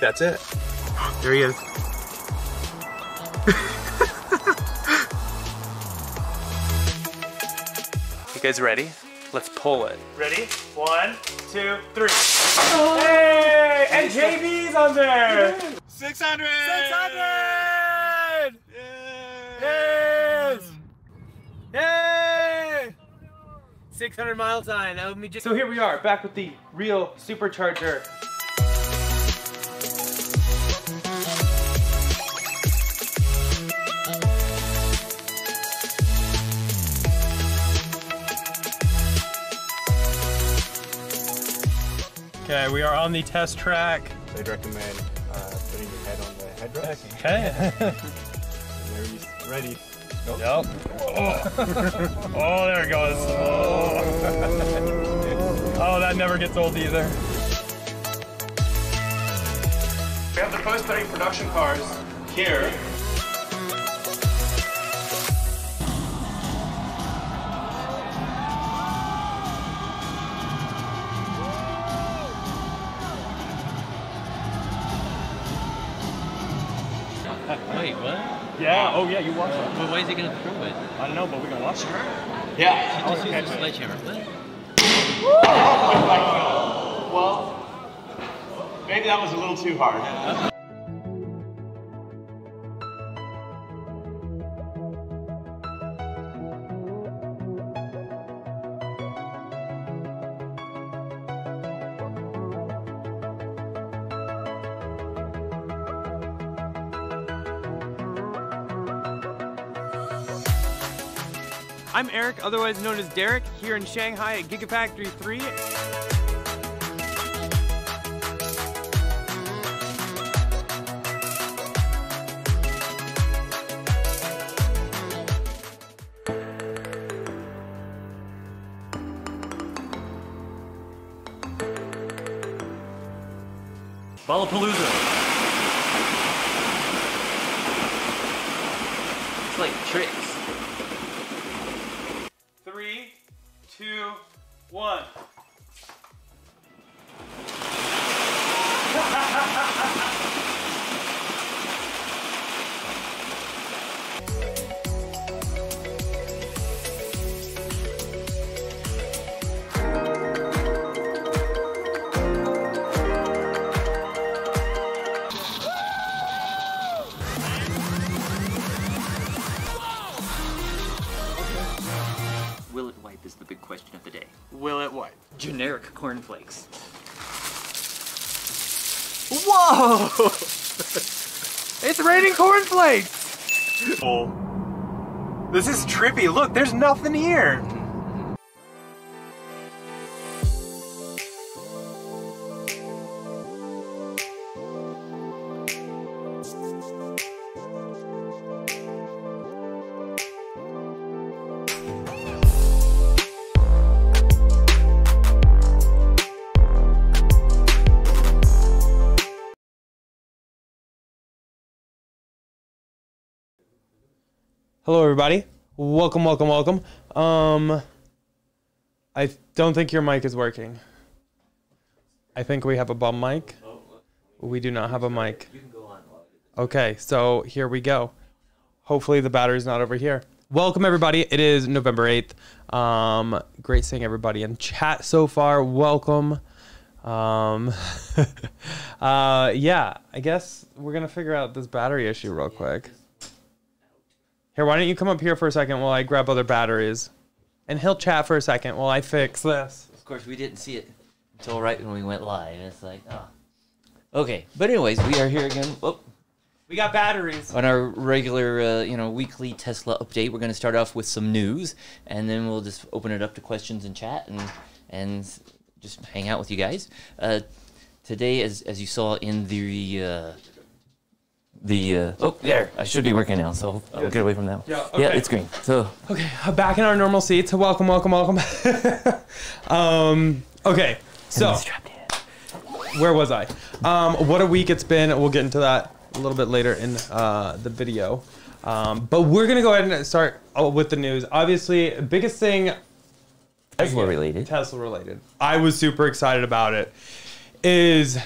think that's it. Oh, there he is. you guys ready? Let's pull it. Ready? One, two, three. Hey! And JB's on there! 600! 600! Yes! Yay! 600 mile time. That would be just. So here we are, back with the real supercharger. Okay, we are on the test track. They'd recommend uh, putting your head on the headrest. Okay. There he's ready. Yep. Oh, oh there it goes. Oh. oh, that never gets old either. We have the post-study production cars here. Yeah. Oh. You watch it. Well, why is he gonna throw it? I don't know, but we're gonna watch it. Yeah. Just use a sledgehammer. What? Oh well, maybe that was a little too hard. I'm Eric, otherwise known as Derek, here in Shanghai at Gigafactory 3. Ballapalooza. Raining cornflakes! This is trippy. Look, there's nothing here. Hello, everybody. Welcome, welcome, welcome. Um, I don't think your mic is working. I think we have a bum mic. We do not have a mic. Okay, so here we go. Hopefully the battery's not over here. Welcome everybody. It is November 8th. Um, great seeing everybody in chat so far. Welcome. Um, uh, yeah, I guess we're gonna figure out this battery issue real quick. Here, why don't you come up here for a second while I grab other batteries? And he'll chat for a second while I fix this. Of course, we didn't see it until right when we went live. It's like, oh. Okay, but anyways, we are here again. Whoop. We got batteries. On our regular, uh, you know, weekly Tesla update, we're going to start off with some news, and then we'll just open it up to questions and chat, and and just hang out with you guys. Uh, today, as as you saw in the uh, the uh, oh there I should be working now, so I'll get away from that. Yeah, yeah, it's green. So Okay, back in our normal seats. Welcome, welcome, welcome. um, okay, so It's trapped in. where was I? Um, what a week it's been. We'll get into that a little bit later in uh, the video. Um, but we're gonna go ahead and start uh, with the news. Obviously, biggest thing Tesla related. Tesla related. I was super excited about it. Is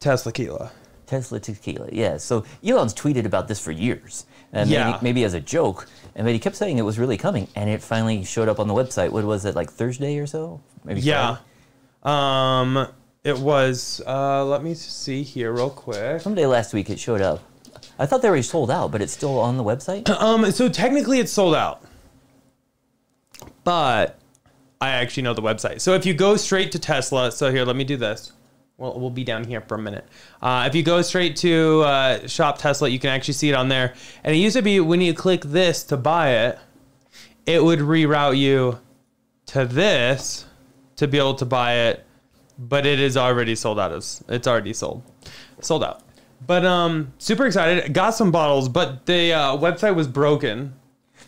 Teslaquila? Tesla tequila, yeah. So Elon's tweeted about this for years, and Yeah. maybe, maybe as a joke, and but he kept saying it was really coming, and it finally showed up on the website. What was it like Thursday or so? Maybe Yeah. Friday? Um, it was. Uh, let me see here real quick. Someday last week it showed up. I thought they were sold out, but it's still on the website. Um, so technically it's sold out, but I actually know the website. So if you go straight to Tesla, so here, let me do this. Well, we'll be down here for a minute. Uh, if you go straight to uh, Shop Tesla, you can actually see it on there. And it used to be when you click this to buy it, it would reroute you to this to be able to buy it, but it is already sold out. It's it's already sold, sold out. But um, super excited. Got some bottles, but the uh, website was broken.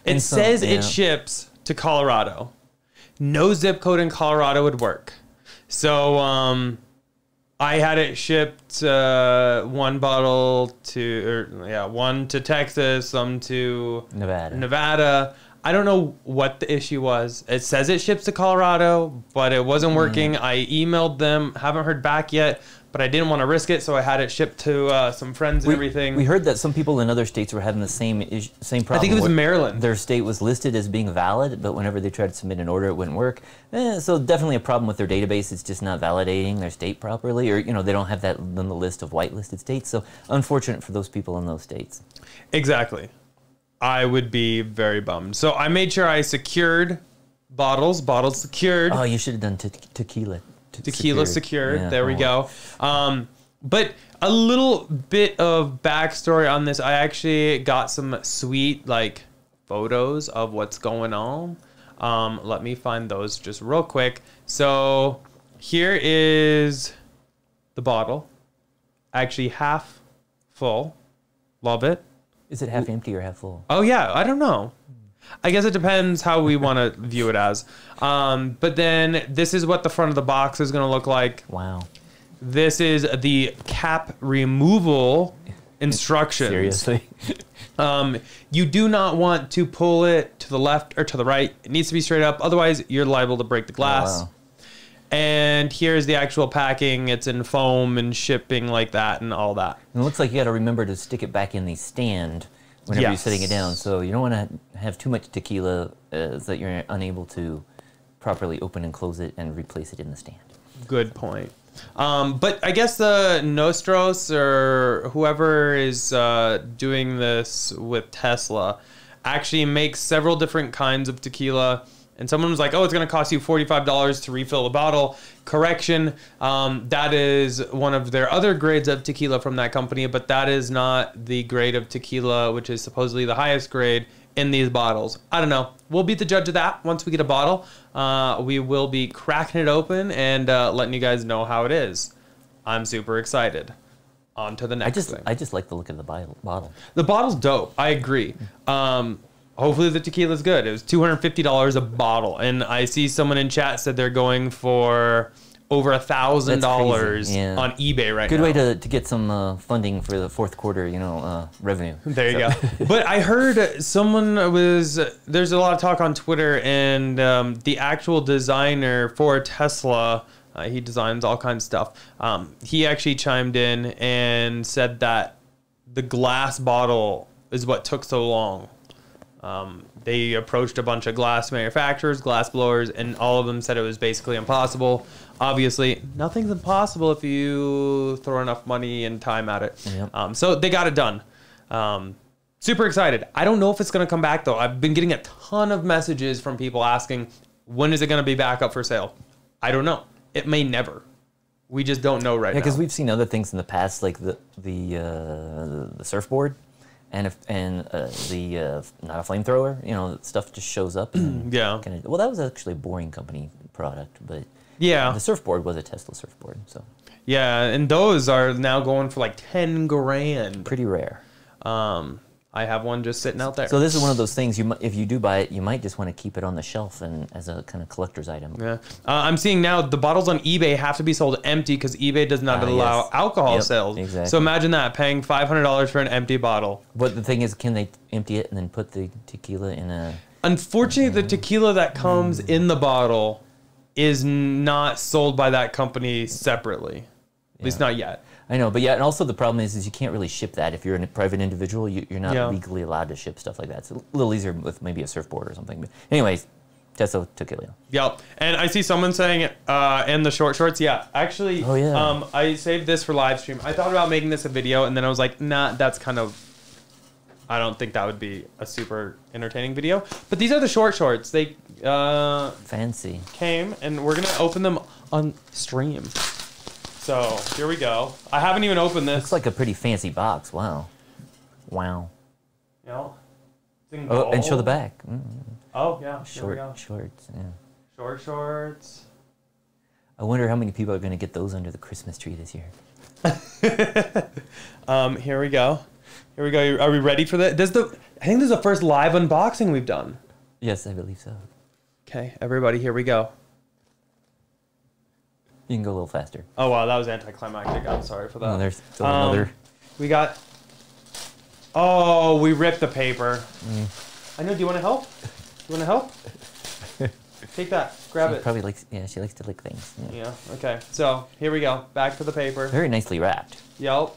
It And some- says yeah. it ships to Colorado. No zip code in Colorado would work. So um, I had it shipped uh, one bottle to, or yeah, one to Texas, some to Nevada. Nevada. I don't know what the issue was. It says it ships to Colorado, but it wasn't working. I emailed them, haven't heard back yet, but I didn't want to risk it, so I had it shipped to uh, some friends and We, everything. we heard that some people in other states were having the same is- same problem. I think it was Maryland. Their state was listed as being valid, but whenever they tried to submit an order, it wouldn't work. Eh, so definitely a problem with their database. It's just not validating their state properly, or you know they don't have that on the list of whitelisted states. So unfortunate for those people in those states. Exactly. I would be very bummed. So I made sure I secured bottles, bottles secured, Oh, you should have done te- tequila. Te- tequila secured. Yeah, There we go. Um, but a little bit of backstory on this. I actually got some sweet like photos of what's going on. Um, let me find those just real quick. So here is the bottle, actually half full. Love it. Is it half empty or half full? Oh yeah, I don't know. I guess it depends how we want to view it as. Um, but then this is what the front of the box is going to look like. Wow. This is the cap removal instructions. Seriously. Um, you do not want to pull it to the left or to the right. It needs to be straight up. Otherwise, you're liable to break the glass. wow. And here's the actual packing. It's in foam and shipping like that and all that. It looks like you got to remember to stick it back in the stand whenever you're Yes. setting it down. So you don't want to have too much tequila uh, that you're unable to properly open and close it and replace it in the stand. Good point. Um, but I guess the Nosotros or whoever is uh, doing this with Tesla actually makes several different kinds of tequila. And someone was like, "Oh, it's going to cost you forty-five dollars to refill a bottle." Correction, um, that is one of their other grades of tequila from that company, but that is not the grade of tequila, which is supposedly the highest grade in these bottles. I don't know. We'll be the judge of that once we get a bottle. Uh, we will be cracking it open and uh, letting you guys know how it is. I'm super excited. On to the next I just thing. I just like the look of the bottle. the bottle's dope. I agree. Um, hopefully the tequila's good. It was $250 a bottle, and I see someone in chat said they're going for over a thousand dollars on eBay right Good now. Good way to, to get some uh, funding for the fourth quarter, you know, uh, revenue. There you go. but I heard someone was there's a lot of talk on Twitter, and um, the actual designer for Tesla, uh, he designs all kinds of stuff. Um, he actually chimed in and said that the glass bottle is what took so long. Um, they approached a bunch of glass manufacturers, glass blowers, and all of them said it was basically impossible. Obviously, nothing's impossible if you throw enough money and time at it. Yep. Um, so they got it done. Um, super excited. I don't know if it's going to come back though. I've been getting a ton of messages from people asking when is it going to be back up for sale. I don't know. It may never. We just don't know right Yeah, now. because we've seen other things in the past, like the the uh, the surfboard, and if, and uh, the uh, not a flamethrower. You know, stuff just shows up. And Yeah. Kind of, well, that was actually a Boring Company product, but yeah. the surfboard was a Tesla surfboard. So Yeah, and those are now going for like ten grand. Pretty rare. Um, I have one just sitting out there. So this is one of those things. You, if you do buy it, you might just want to keep it on the shelf and as a kind of collector's item. Yeah. Uh, I'm seeing now the bottles on eBay have to be sold empty because eBay does not Ah, allow yes. alcohol Yep, sales. exactly. So imagine that paying $500 for an empty bottle. But the thing is, can they empty it and then put the tequila in a? Unfortunately, the tequila that comes in the bottle is not sold by that company separately. At least not yet. I know, but yeah, and also the problem is, is you can't really ship that if you're a private individual. You, you're not Yeah. legally allowed to ship stuff like that. It's a little easier with maybe a surfboard or something. But anyways, Tesla tequila. Yep. And I see someone saying uh, in the short shorts, yeah, actually, Oh, yeah. um, I saved this for live stream. I thought about making this a video, and then I was like, nah, that's kind of. I don't think that would be a super entertaining video. But these are the short shorts. They uh, Fancy. came, and we're gonna open them on stream. So here we go. I haven't even opened this. Looks like a pretty fancy box. Wow. Wow. You know, it's Oh, and show the back. Mm, Oh yeah, here we short go. shorts. Yeah. Short shorts. I wonder how many people are going to get those under the Christmas tree this year. Um, here we go. Here we go. Are we ready for that? This the. I think this is the first live unboxing we've done. Yes, I believe so. Okay, everybody, here we go. You can go a little faster. Oh wow, that was anticlimactic. I'm sorry for that. Oh, there's still Um, another. We got. Oh, we ripped the paper. Mm. I know. Do you want to help? You want to help? Take that. Grab She it. probably likes. Yeah, she likes to lick things. Yeah. Yeah. Okay. So here we go. Back to the paper. Very nicely wrapped. Yep.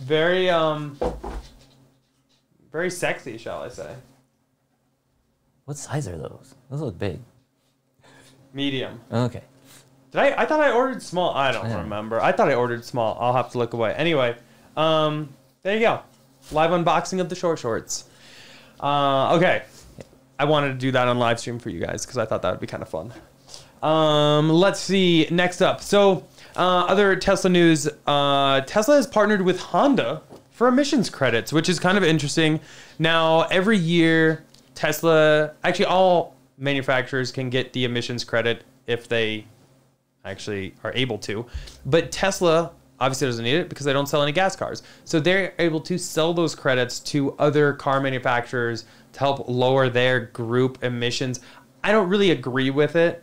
Very um. Very sexy, shall I say? What size are those? Those look big. Medium. Okay. Did I? I thought I ordered small. I don't Yeah. remember. I thought I ordered small. I'll have to look away. Anyway, um, there you go. Live unboxing of the short shorts. Uh, okay, I wanted to do that on live stream for you guys because I thought that would be kind of fun. Um, let's see. Next up, so uh, other Tesla news. Uh, Tesla has partnered with Honda for emissions credits, which is kind of interesting. Now, every year, Tesla, actually, all manufacturers can get the emissions credit if they actually are able to. But Tesla obviously doesn't need it because they don't sell any gas cars. So they're able to sell those credits to other car manufacturers to help lower their group emissions. I don't really agree with it.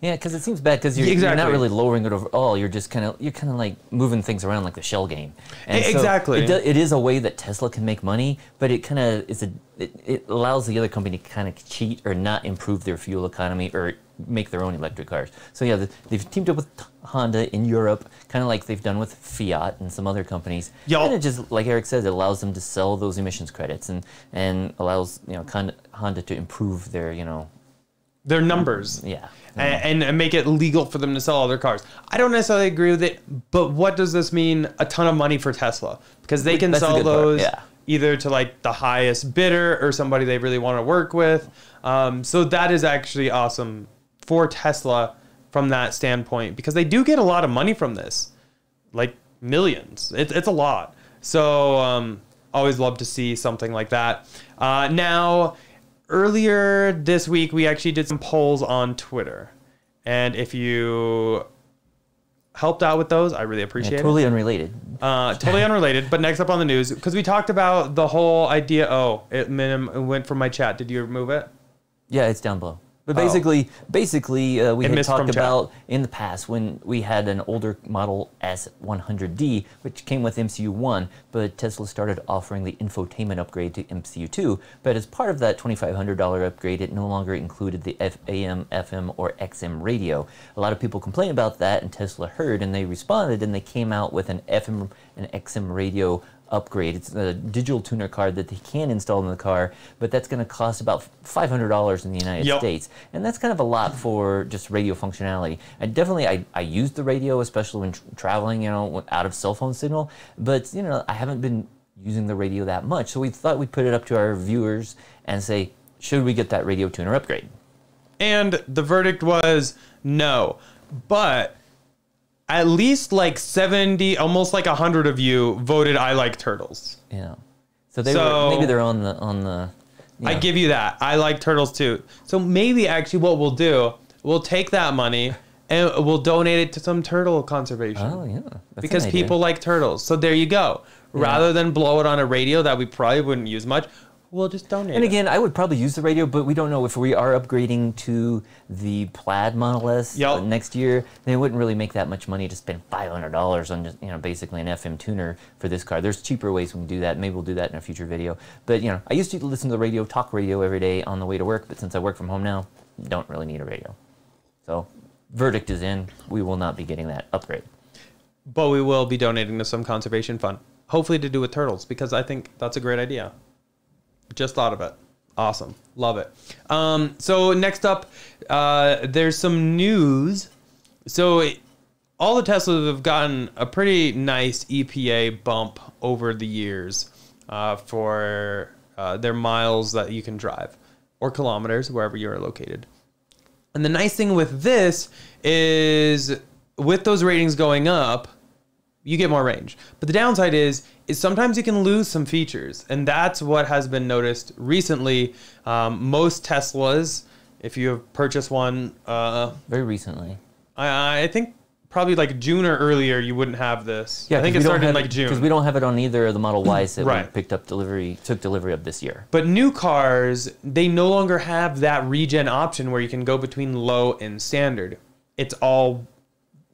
Yeah, because it seems bad because you're, you're not really lowering it overall. You're just kind of you're kind of like moving things around like the shell game. And so Exactly. it, do, it is a way that Tesla can make money, but it kind of is a it, it allows the other company to kind of cheat or not improve their fuel economy or make their own electric cars. So yeah, the, they've teamed up with Honda in Europe, kind of like they've done with Fiat and some other companies. Yo. And it just like Eric says, it allows them to sell those emissions credits and and allows you know Honda to improve their you know Their numbers. yeah. And, and make it legal for them to sell other cars. I don't necessarily agree with it, but what does this mean? A ton of money for Tesla because they can That's sell those yeah. either to like the highest bidder or somebody they really want to work with. Um, so that is actually awesome for Tesla from that standpoint because they do get a lot of money from this, like millions. It, it's a lot. So um, always love to see something like that. Uh, now earlier this week we actually did some polls on Twitter, and if you helped out with those, I really Yeah, it. totally unrelated. Uh, totally unrelated, but next up on the news because we talked about the whole idea. Oh, it, minim- it went from my chat. Did you remove it? Yeah, it's down below. But Oh. basically, basically, uh, we It had talked chat. about in the past when we had an older model S100D, which came with MCU1, but Tesla started offering the infotainment upgrade to MCU2. But as part of that $2,500 upgrade, it no longer included the F- AM, FM, or XM radio. A lot of people complained about that, and Tesla heard, and they responded, and they came out with an FM and XM radio upgrade. It's a digital tuner card that they can install in the car, but that's going to cost about $500 in the United Yep. States. And that's kind of a lot for just radio functionality. I definitely, I, I use the radio, especially when tr- traveling, you know, out of cell phone signal, but, you know, I haven't been using the radio that much. So we thought we'd put it up to our viewers and say, should we get that radio tuner upgrade? And the verdict was no. But at least like 70, almost like 100 of you voted I like turtles. Yeah. so they So- were, maybe they're on the, on the, I give you that. I like turtles too. So maybe actually what we'll do, we'll take that money and we'll donate it to some turtle conservation. Oh yeah. That's an because idea. people like turtles. So there you go. Rather than blow it on a radio that we probably wouldn't use much, we'll just donate. And it. again, I would probably use the radio, but we don't know if we are upgrading to the Plaid Model S Yup. uh, next year. They wouldn't really make that much money to spend five hundred dollars on just you know basically an FM tuner for this car. There's cheaper ways we can do that. Maybe we'll do that in a future video. But you know, I used to listen to the radio, talk radio every day on the way to work. But since I work from home now, don't really need a radio. So, verdict is in. We will not be getting that upgrade. but we will be donating to some conservation fund, hopefully to do with turtles, because I think that's a great idea. Just thought of it. Awesome, love it. Um, so next up, uh, there's some news. So it- all the Teslas have gotten a pretty nice EPA bump over the years uh, for uh, their miles that you can drive or kilometers wherever you are located. And the nice thing with this is with those ratings going up, you get more range. But the downside is is sometimes you can lose some features, and that's what has been noticed recently. Um, most Teslas, if you have purchased one, uh, Very recently. I, I think probably like June or earlier, you wouldn't have this. Yeah, I think it started in like Because we don't have it on either of the Model Ys that we picked up delivery, took delivery of this year. But new cars, they no longer have that regen option where you can go between low and standard. It's all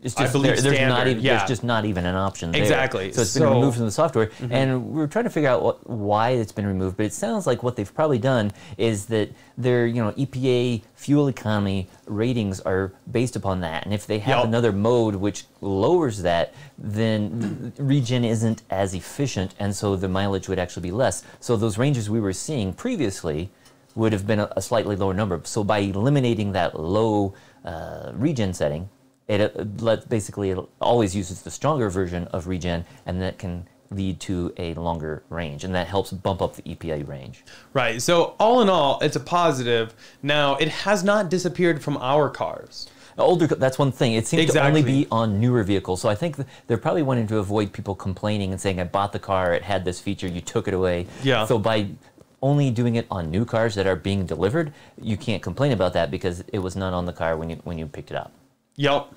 It's just there, there's not even yeah. there's just not even an option there. Exactly. So it's been So- Mm-hmm. removed from the software, and we are trying to figure out what, why it's been removed. But it sounds like what they've probably done is that their you know EPA fuel economy ratings are based upon that, and if they have Yup. another mode which lowers that, then regen isn't as efficient, and so the mileage would actually be less. So those ranges we were seeing previously would have been a, a slightly lower number. So by eliminating that low uh, regen setting, it uh, let basically it always uses the stronger version of regen, and that can lead to a longer range, and that helps bump up the EPA range. right. So all in all, it's a positive. Now it has not disappeared from our cars. Older, that's one thing. It seems Exactly. to only be on newer vehicles. So I think they're probably wanting to avoid people complaining and saying, "I bought the car, it had this feature, you took it away." Yeah. So by only doing it on new cars that are being delivered, you can't complain about that because it was not on the car when you when you picked it up. Yep.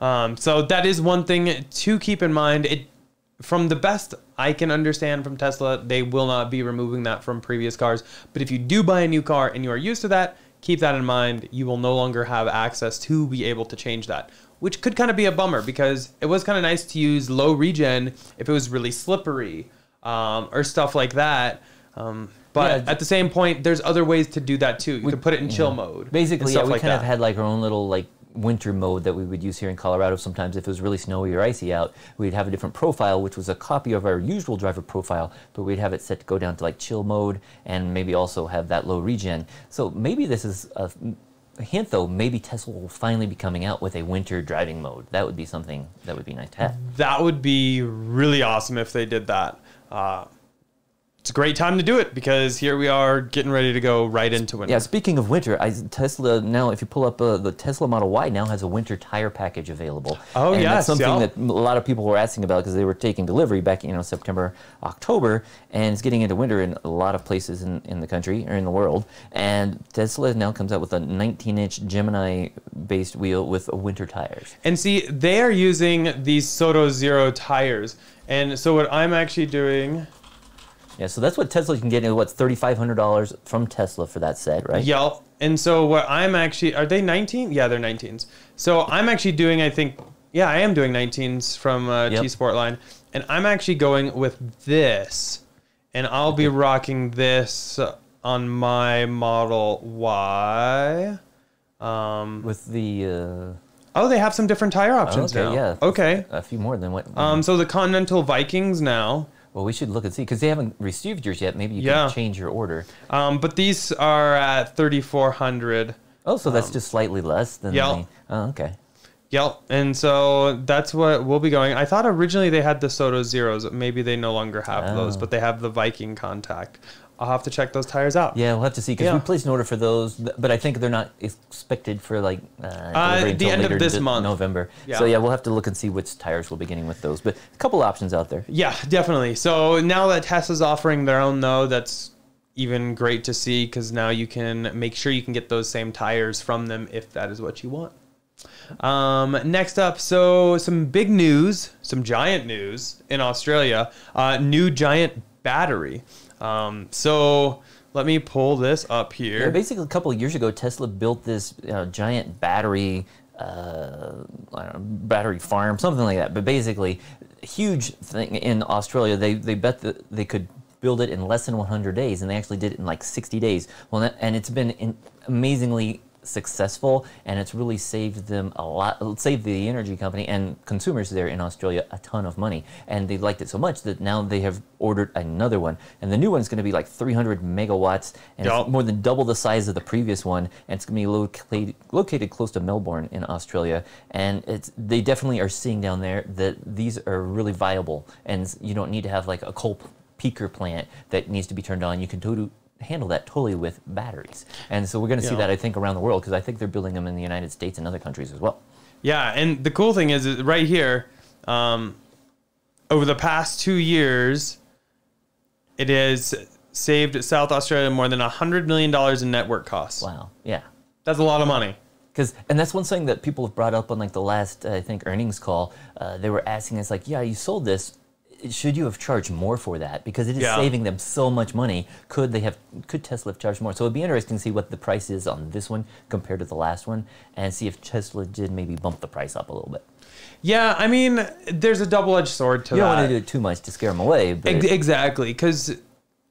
Um, so that is one thing to keep in mind. It, from the best I can understand from Tesla, they will not be removing that from previous cars. But if you do buy a new car and you are used to that, keep that in mind. You will no longer have access to be able to change that, which could kind of be a bummer because it was kind of nice to use low regen if it was really slippery um, or stuff like that. Um, but Yeah. at the same point, there's other ways to do that too. You could put it in chill mode. Basically, yeah, we like kind of had like our own little like winter mode that we would use here in Colorado. Sometimes, if it was really snowy or icy out, we'd have a different profile, which was a copy of our usual driver profile, but we'd have it set to go down to like chill mode and maybe also have that low regen. So maybe this is a, hint, though. Maybe Tesla will finally be coming out with a winter driving mode. That would be something that would be nice to have. that would be really awesome if they did that. Uh, it's a great time to do it because here we are getting ready to go right into winter. Yeah, speaking of winter, I, Tesla now, if you pull up uh, the Tesla Model Y, now has a winter tire package available. Oh, and yes, that's something yeah. that a lot of people were asking about because they were taking delivery back, you know, September, October, and it's getting into winter in a lot of places in, in the country or in the world. And Tesla now comes out with a 19-inch Gemini-based wheel with winter tires. And see, they are using these Sottozero tires. And so what I'm actually doing, Yeah, so that's what Tesla can get. What's $3,500 from Tesla for that set, right? yeah. And so what I'm actually, are they 19? Yeah, they're 19s. So I'm actually doing, I think, yeah, I am doing 19s from uh, Yep. TSportline. And I'm actually going with this. And I'll be rocking this on my Model Y. Um, With the uh, Oh, they have some different tire options okay, now. yeah. Okay. a few more than what. Um, so the Continental Vikings now, well, we should look and see because they haven't received yours yet. Maybe you Yeah. can change your order. um, but these are at 3,400. Oh, so that's just slightly less than. Um, yeah. Oh, okay. Yep. And so that's what we'll be going. I thought originally they had the Sottozeros. Maybe they no longer have those, Oh. but they have the VikingContact. I'll have to check those tires out. Yeah, we'll have to see because Yeah. we placed an order for those, but I think they're not expected for like uh, delivery the end of this month. November. Yeah. So yeah, we'll have to look and see which tires we'll be getting with those. But a couple options out there. Yeah, definitely. So now that Tesla's offering their own, though, that's even great to see because now you can make sure you can get those same tires from them if that is what you want. Um, next up, so some big news, some giant news in Australia. Uh, new giant battery. Um, so let me pull this up Yeah, here. basically, a couple of years ago, Tesla built this you know, giant battery, uh, know, battery farm, something like that. But basically, huge thing in Australia. They they bet that they could build it in less than 100 days, and they actually did it in like 60 days. Well, and it's been in, amazingly successful, and it's really saved them a lot, saved the energy company and consumers there in Australia a ton of money. And they liked it so much that now they have ordered another one, and the new one's going to be like 300 megawatts, and it's more than double the size of the previous one, and it's going to be located located close to Melbourne in Australia. And it's they definitely are seeing down there that these are really viable, and you don't need to have like a coal peaker plant that needs to be turned on. You can to- handle that totally with batteries. And so we're going to see Yeah. that I think around the world because I think they're building them in the United States and other countries as well. Yeah, and the cool thing is, is right here, um, over the past two years, it has saved South Australia more than $100 million in network costs. Wow. Yeah. That's a lot of money. Because and that's one thing that people have brought up on like the last I think earnings call. Uh, they were asking us like, yeah, you sold this. Should you have charged more for that? Because it is Yeah. saving them so much money. Could they have? Could Tesla have charged more? So it'd be interesting to see what the price is on this one compared to the last one, and see if Tesla did maybe bump the price up a little bit. Yeah, I mean, there's a double-edged sword to You don't want to do it too much to scare them away, but Ex- exactly, because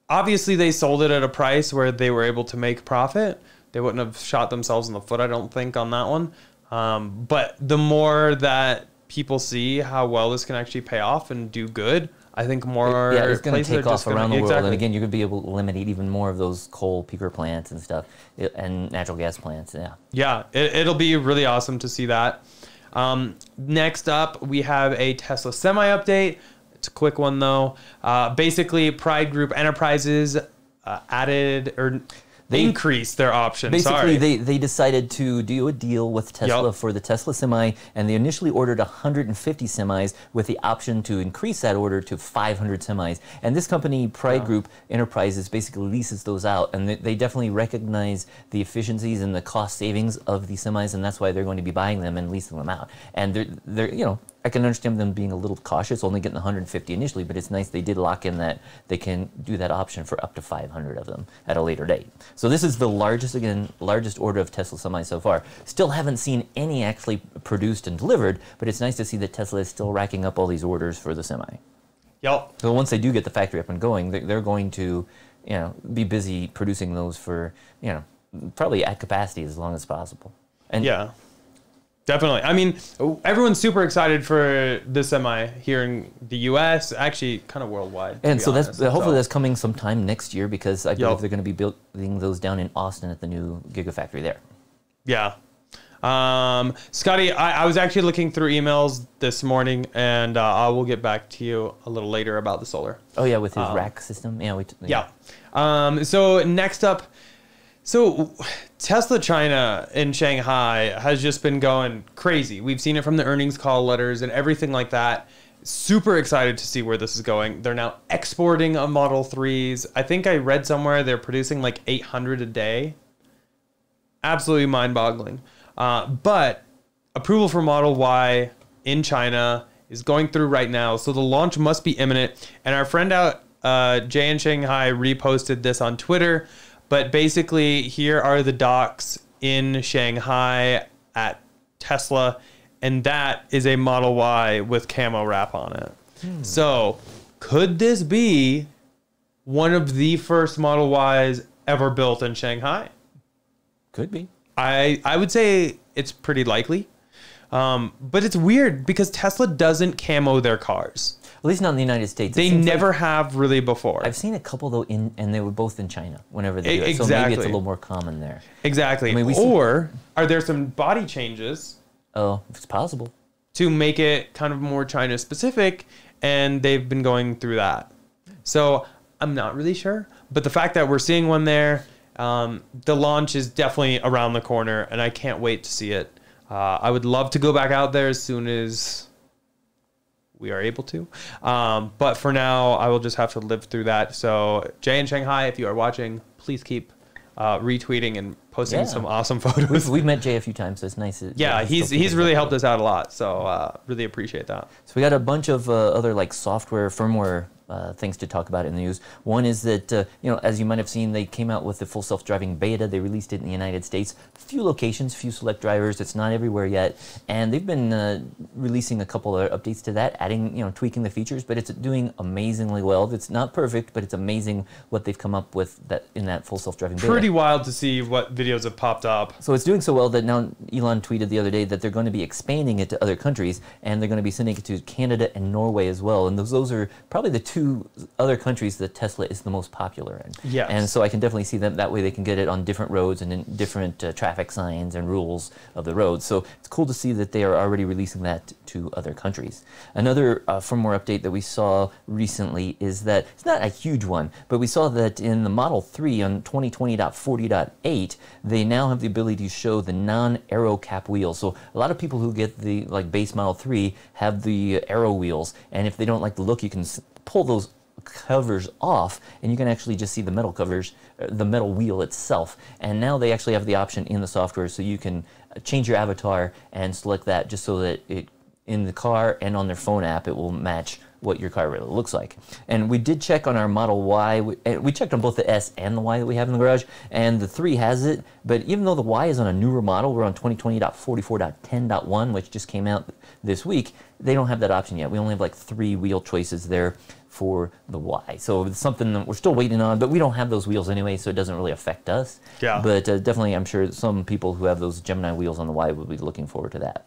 obviously they sold it at a price where they were able to make profit. They wouldn't have shot themselves in the foot, I don't think, on that one. Um, but the more that people see how well this can actually pay off and do good, I think more yeah, it's going to take off just gonna- around the world, exactly. and again, you're going to be able to eliminate even more of those coal peaker plants and stuff, and natural gas plants. Yeah. Yeah, it, it'll be really awesome to see that. Um, next up, we have a Tesla Semi update. It's a quick one though. Uh, basically, Pride Group Enterprises uh, added or They- increased their options. Basically, Sorry. they, they decided to do a deal with Tesla Yup. for the Tesla Semi, and they initially ordered 150 semis with the option to increase that order to 500 semis. And this company, Pride Group Enterprises, basically leases those out, and they, they definitely recognize the efficiencies and the cost savings of these semis, and that's why they're going to be buying them and leasing them out. And they're, they're you know, I can understand them being a little cautious, only getting 150 initially, but it's nice they did lock in that they can do that option for up to 500 of them at a later date. So this is the largest, again, largest order of Tesla Semi so far. Still haven't seen any actually produced and delivered, but it's nice to see that Tesla is still racking up all these orders for the semi. Yep. So once they do get the factory up and going, they're, they're going to, you know, be busy producing those for, you know, probably at capacity as long as possible. And Yeah. Definitely. I mean, everyone's super excited for the semi here in the U.S. Actually, kind of worldwide. And so that's hopefully So- that's coming sometime next year because I believe Yup. they're going to be building those down in Austin at the new Gigafactory there. Yeah. Um, Scotty, I, I was actually looking through emails this morning, and uh, I will get back to you a little later about the solar. Oh yeah, with his rack system. Yeah, we. T- Yeah. Um, so next up, so Tesla China in Shanghai has just been going crazy. We've seen it from the earnings call letters and everything like that. Super excited to see where this is going. They're now exporting a Model 3s. I think I read somewhere they're producing like 800 a day. Absolutely mind boggling. Uh, but approval for Model Y in China is going through right now, so the launch must be imminent. And our friend out, uh, Jay in Shanghai, reposted this on Twitter. But basically, here are the docks in Shanghai at Tesla, and that is a Model Y with camo wrap on it. So, could this be one of the first Model Ys ever built in Shanghai? Could be. I I would say it's pretty likely. Um, but it's weird because Tesla doesn't camo their cars. At least not in the United States. It They seems like- never have really before. I've seen a couple though in, and they were both in China. Whenever they do it, so maybe it's a little more common there. exactly. I mean, we see- or are there some body changes Oh, it's possible. to make it kind of more China specific, and they've been going through that. So I'm not really sure, but the fact that we're seeing one there, um, the launch is definitely around the corner, and I can't wait to see it. Uh, I would love to go back out there as soon as we are able to, um, but for now, I will just have to live through that. So Jay in Shanghai, if you are watching, please keep uh, retweeting and posting Yeah. some awesome We've, photos. we've met Jay a few times, so it's nice. that- yeah, that he's he's really helped us out a lot. So uh, really appreciate that. So we got a bunch of uh, other like software, firmware uh, things to talk about in the news. One is that uh, you know, as you might have seen, they came out with the full self-driving beta. They released it in the United States. Few locations, few select drivers. It's not everywhere yet, and they've been uh, releasing a couple of updates to that, adding you know, tweaking the features. But it's doing amazingly well. It's not perfect, but it's amazing what they've come up with that in that full self-driving beta. Pretty wild to see what videos have popped up. So it's doing so well that now Elon tweeted the other day that they're going to be expanding it to other countries and they're going to be sending it to Canada and Norway as well. And those, those are probably the two other countries that Tesla is the most popular in. Yes. And so I can definitely see them that way they can get it on different roads and in different uh, traffic signs and rules of the road. So it's cool to see that they are already releasing that to other countries. Another uh, firmware update that we saw recently is that it's not a huge one, but we saw that in the Model 3 on 2020.40.8, they now have the ability to show the non-aero cap wheels. So a lot of people who get the like base Model 3 have the aero wheels, and if they don't like the look, you can pull those covers off and you can actually just see the metal covers uh, the metal wheel itself. And now they actually have the option in the software so you can uh, change your avatar and select that just so that it in the car and on their phone app it will match what your car really looks like. And we did check on our model y. We, uh, we checked on both the s and the y that we have in the garage and the 3 has it. But even though the y is on a newer model we're on 2020.44.10.1 which just came out this week they don't have that option yet we only have like three wheel choices there for the Y. So it's something that we're still waiting on, but we don't have those wheels anyway, so it doesn't really affect us. Yeah. But uh, definitely, I'm sure some people who have those Gemini wheels on the Y will be looking forward to that.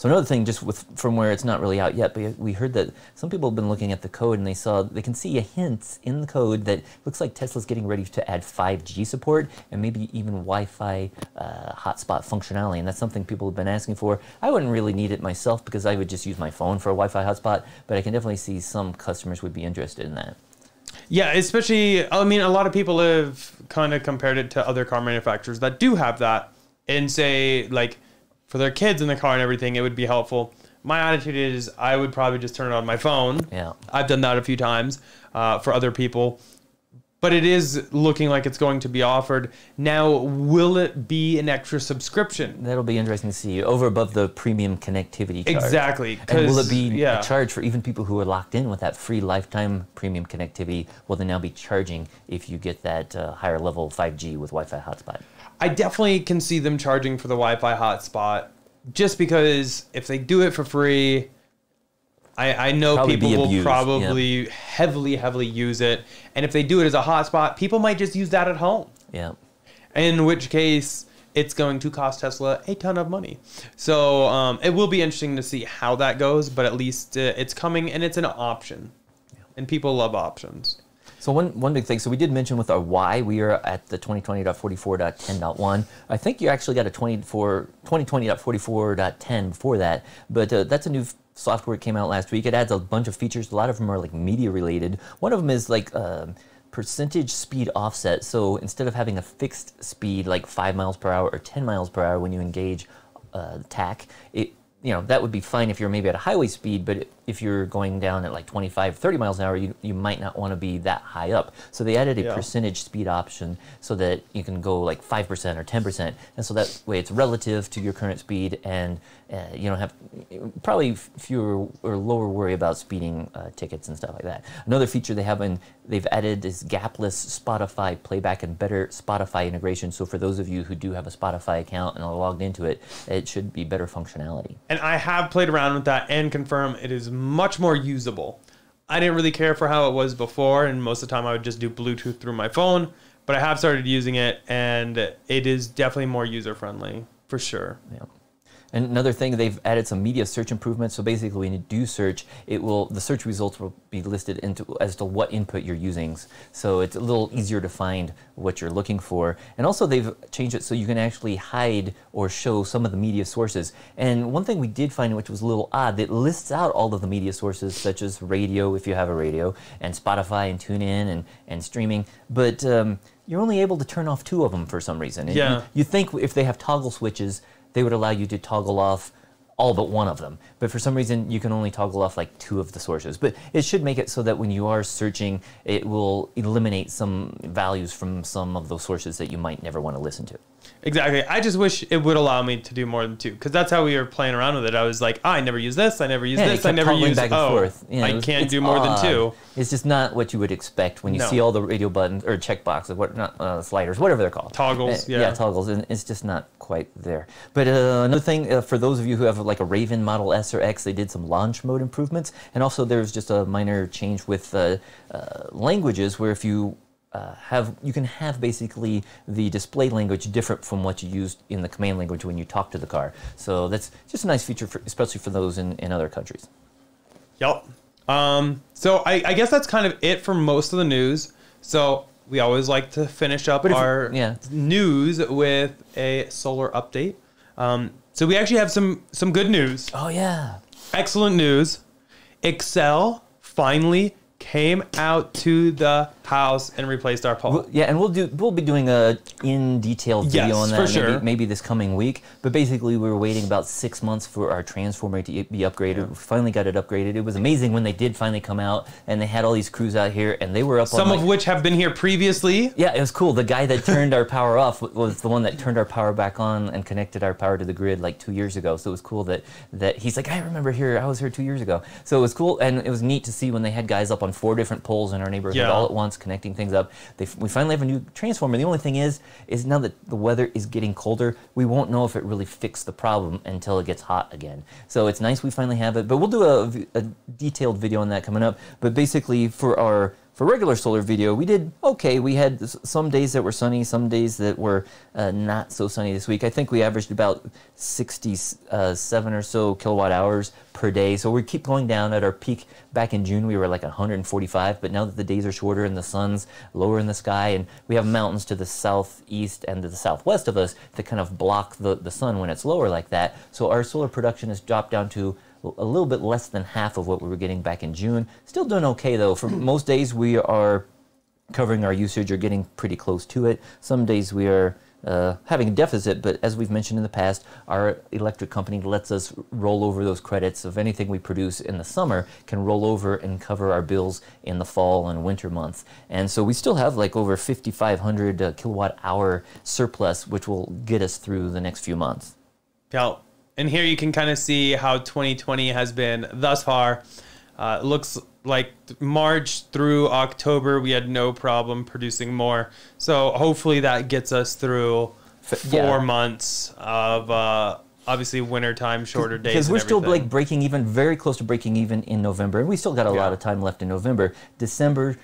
So another thing, just with firmware it's not really out yet, but we heard that some people have been looking at the code and they saw they can see a hint in the code that looks like Tesla's getting ready to add 5G support and maybe even Wi-Fi uh, hotspot functionality, and that's something people have been asking for. I wouldn't really need it myself because I would just use my phone for a Wi-Fi hotspot, but I can definitely see some customers would be interested in that. Yeah, especially I mean a lot of people have kind of compared it to other car manufacturers that do have that and say like for their kids in the car and everything it would be helpful. My attitude is I would probably just turn it on my phone. Yeah. I've done that a few times uh, for other people. But it is looking like it's going to be offered. Now, will it be an extra subscription? That'll be interesting to see over above the premium connectivity charge. Exactly. And will it be yeah. a charge for even people who are locked in with that free lifetime premium connectivity? Will they now be charging if you get that uh, higher level 5G with Wi-Fi hotspot? I definitely can see them charging for the Wi-Fi hotspot, just because if they do it for free, I, I know Probably people will abused, probably heavily, heavily use it. And if they do it as a hotspot, people might just use that at home. Yeah. In which case, it's going to cost Tesla a ton of money. So um, it will be interesting to see how that goes. But at least uh, it's coming, and it's an option, and people love options. So one, one big thing, so we did mention with our Y, we are at the 2020.44.10.1. I think you actually got a 24, 2020.44.10 before that, but uh, that's a new software that came out last week. It adds a bunch of features. A lot of them are like media related. One of them is like um percentage speed offset. So instead of having a fixed speed like 5 miles per hour or 10 miles per hour when you engage uh, TAC, it you know that would be fine if you're maybe at a highway speed but if you're going down at like 25 30 miles an hour you, you might not want to be that high up. So they added a Yeah. percentage speed option so that you can go like 5% or 10% and so that way it's relative to your current speed and uh, you don't have probably fewer or lower worry about speeding uh, tickets and stuff like that. Another feature they have in they've added is gapless spotify playback and better spotify integration. So for those of you who do have a spotify account and are logged into it it should be better functionality. And I have played around with that and confirm it is much more usable. I didn't really care for how it was before, and most of the time I would just do Bluetooth through my phone. But I have started using it, and it is definitely more user friendly for sure. Yeah. And another thing, they've added some media search improvements. So basically, when you do search, it will the search results will be listed into as to what input you're using. So it's a little easier to find what you're looking for. And also, they've changed it so you can actually hide or show some of the media sources. And one thing we did find, which was a little odd, that lists out all of the media sources, such as radio, if you have a radio, and Spotify and TuneIn and and streaming, but um, you're only able to turn off two of them for some reason. And Yeah. you- you think if they have toggle switches, they would allow you to toggle off all but one of them. But for some reason, you can only toggle off like two of the sources. But it should make it so that when you are searching, it will eliminate some values from some of those sources that you might never want to listen to. Exactly. I just wish it would allow me to do more than two, because that's how we were playing around with it. I was like, "Ah, I never use this. I never use Yeah, this. I never use. back and oh, forth. You know, I can't do more odd. than two. It's just not what you would expect when you No. see all the radio buttons or checkboxes, what not uh, sliders, whatever they're called. Toggles, Uh, yeah. toggles, and it's just not quite there. But uh, another thing uh, for those of you who have like a Raven Model S or X, they did some launch mode improvements, and also there's just a minor change with uh, uh, languages where if you uh, have you can have basically the display language different from what you used in the command language when you talk to the car. So that's just a nice feature, for, especially for those in, in other countries. Yep. Um, so I, I guess that's kind of it for most of the news. So we always like to finish up if- our yeah. news with a solar update. Um, so we actually have some some good news. Oh yeah. Excellent news. Xcel finally came out to the house and replaced our pole. Well, yeah, and we'll do we'll be doing a in detail video Yes, on that for maybe, sure. maybe this coming week. But basically, we were waiting about six months for our transformer to be upgraded. We finally got it upgraded. It was amazing when they did finally come out, and they had all these crews out here, and they were up Some on of like, which have been here previously. yeah, it was cool. The guy that turned our power off was the one that turned our power back on and connected our power to the grid like two years ago. So it was cool that that he's like, I remember here, I was here two years ago. So it was cool, and it was neat to see when they had guys up on four different poles in our neighborhood Yeah. all at once, connecting things up. They, we finally have a new transformer. The only thing is, is now that the weather is getting colder, we won't know if it really fixed the problem until it gets hot again. So it's nice we finally have it, but we'll do a detailed video on that coming up. But basically, for our for regular solar video, we did okay. We had some days that were sunny, some days that were uh, not so sunny this week. I think we averaged about 67 or so kilowatt hours per day. So we keep going down. At our peak back in June, we were like 145. But now that the days are shorter and the sun's lower in the sky, and we have mountains to the southeast and to the southwest of us that kind of block the, the sun when it's lower like that. So our solar production has dropped down to a little bit less than half of what we were getting back in June. Still doing okay though. For most days, we are covering our usage or getting pretty close to it. Some days we are uh, having a deficit, but as we've mentioned in the past, our electric company lets us roll over those credits of anything we produce in the summer can roll over and cover our bills in the fall and winter months. And so we still have like over 5,500 uh, kilowatt hour surplus, which will get us through the next few months. Yeah. And here you can kind of see how 2020 has been thus far. Uh, it looks like March through October, we had no problem producing more. So hopefully that gets us through four yeah. months of uh, obviously wintertime, shorter days. Because we're still like breaking even, very close to breaking even in November, and we still got a Yeah. lot of time left in November. December,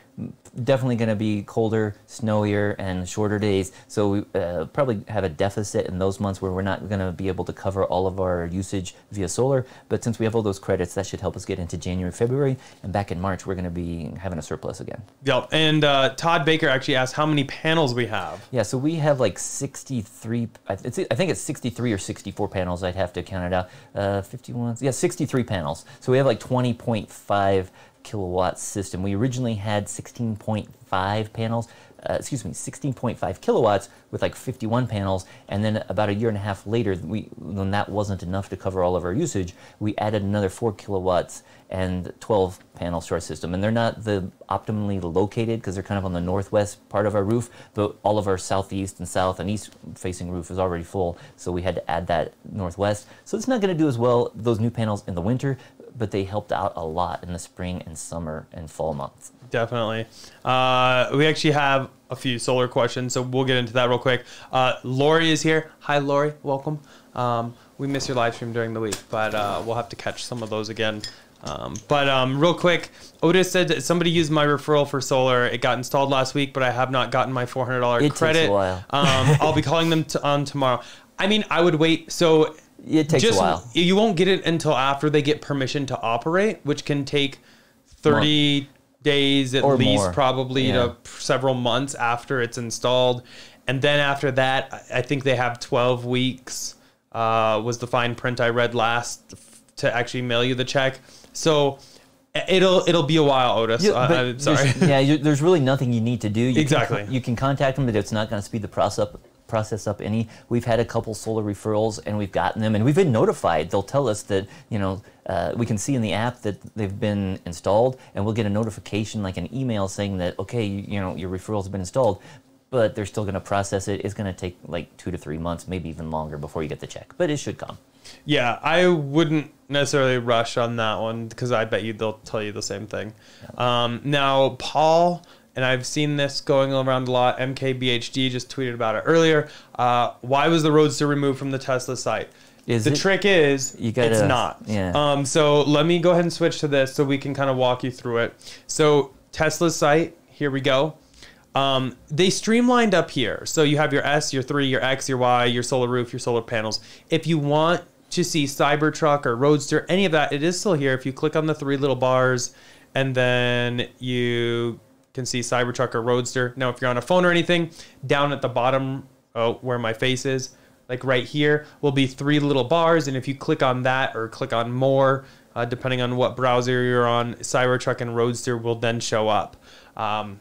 definitely going to be colder, snowier, and shorter days. So we uh, probably have a deficit in those months where we're not going to be able to cover all of our usage via solar. But since we have all those credits, that should help us get into January, February, and back in March, we're going to be having a surplus again. Yep. And uh, Todd Baker actually asked how many panels we have. Yeah, so we have like 63, I, th- it's, I think it's 63 or 64 panels, I'd have to count it out. Uh, 51, yeah, 63 panels. So we have like 20.5 kilowatt system. We originally had 16.5 panels, uh, excuse me, 16.5 kilowatts with like 51 panels. And then about a year and a half later, we, when that wasn't enough to cover all of our usage, we added another 4 kilowatts and 12 panels to our system. And they're not the optimally located because they're kind of on the northwest part of our roof, but all of our southeast and south and east facing roof is already full. So we had to add that northwest. So it's not going to do as well, those new panels in the winter, but they helped out a lot in the spring and summer and fall months. Definitely. Uh, we actually have a few solar questions, so we'll get into that real quick. Uh, Lori is here. Hi, Lori. Welcome. Um, we miss your live stream during the week, but uh, we'll have to catch some of those again. Um, but um, real quick, Otis said that somebody used my referral for solar. It got installed last week, but I have not gotten my $400 It takes a credit. while. um, I'll be calling them t- on tomorrow. I mean, I would wait. So It takes just a while. you won't get it until after they get permission to operate, which can take 30 days at Or least, more. probably Yeah. to several months after it's installed. And then after that, I think they have 12 weeks, uh, was the fine print I read last to actually mail you the check. So it'll it'll be a while, Otis. Yeah, I'm sorry. There's, yeah, you, there's really nothing you need to do. You Exactly. Can, you can contact them, but it's not going to speed the process up, process up any. We've had a couple solar referrals and we've gotten them and we've been notified. They'll tell us that, you know, uh, we can see in the app that they've been installed and we'll get a notification like an email saying that, okay, you, you know, your referrals have been installed. But they're still going to process it. It's going to take like two to three months, maybe even longer before you get the check. But it should come. Yeah, I wouldn't necessarily rush on that one because I bet you they'll tell you the same thing. Um, now, Paul, and I've seen this going around a lot. MKBHD just tweeted about it earlier. Uh, why was the Roadster removed from the Tesla site? Is the it? trick is You gotta- it's not. yeah. Um, so let me go ahead and switch to this so we can kind of walk you through it. So Tesla's site, here we go. Um, they streamlined up here. So you have your S, your 3, your X, your Y, your solar roof, your solar panels. If you want to see Cybertruck or Roadster, any of that, it is still here. If you click on the three little bars and then you can see Cybertruck or Roadster. Now, if you're on a phone or anything, down at the bottom, oh, where my face is, like right here, will be three little bars. And if you click on that or click on more, uh, depending on what browser you're on, Cybertruck and Roadster will then show up. Um,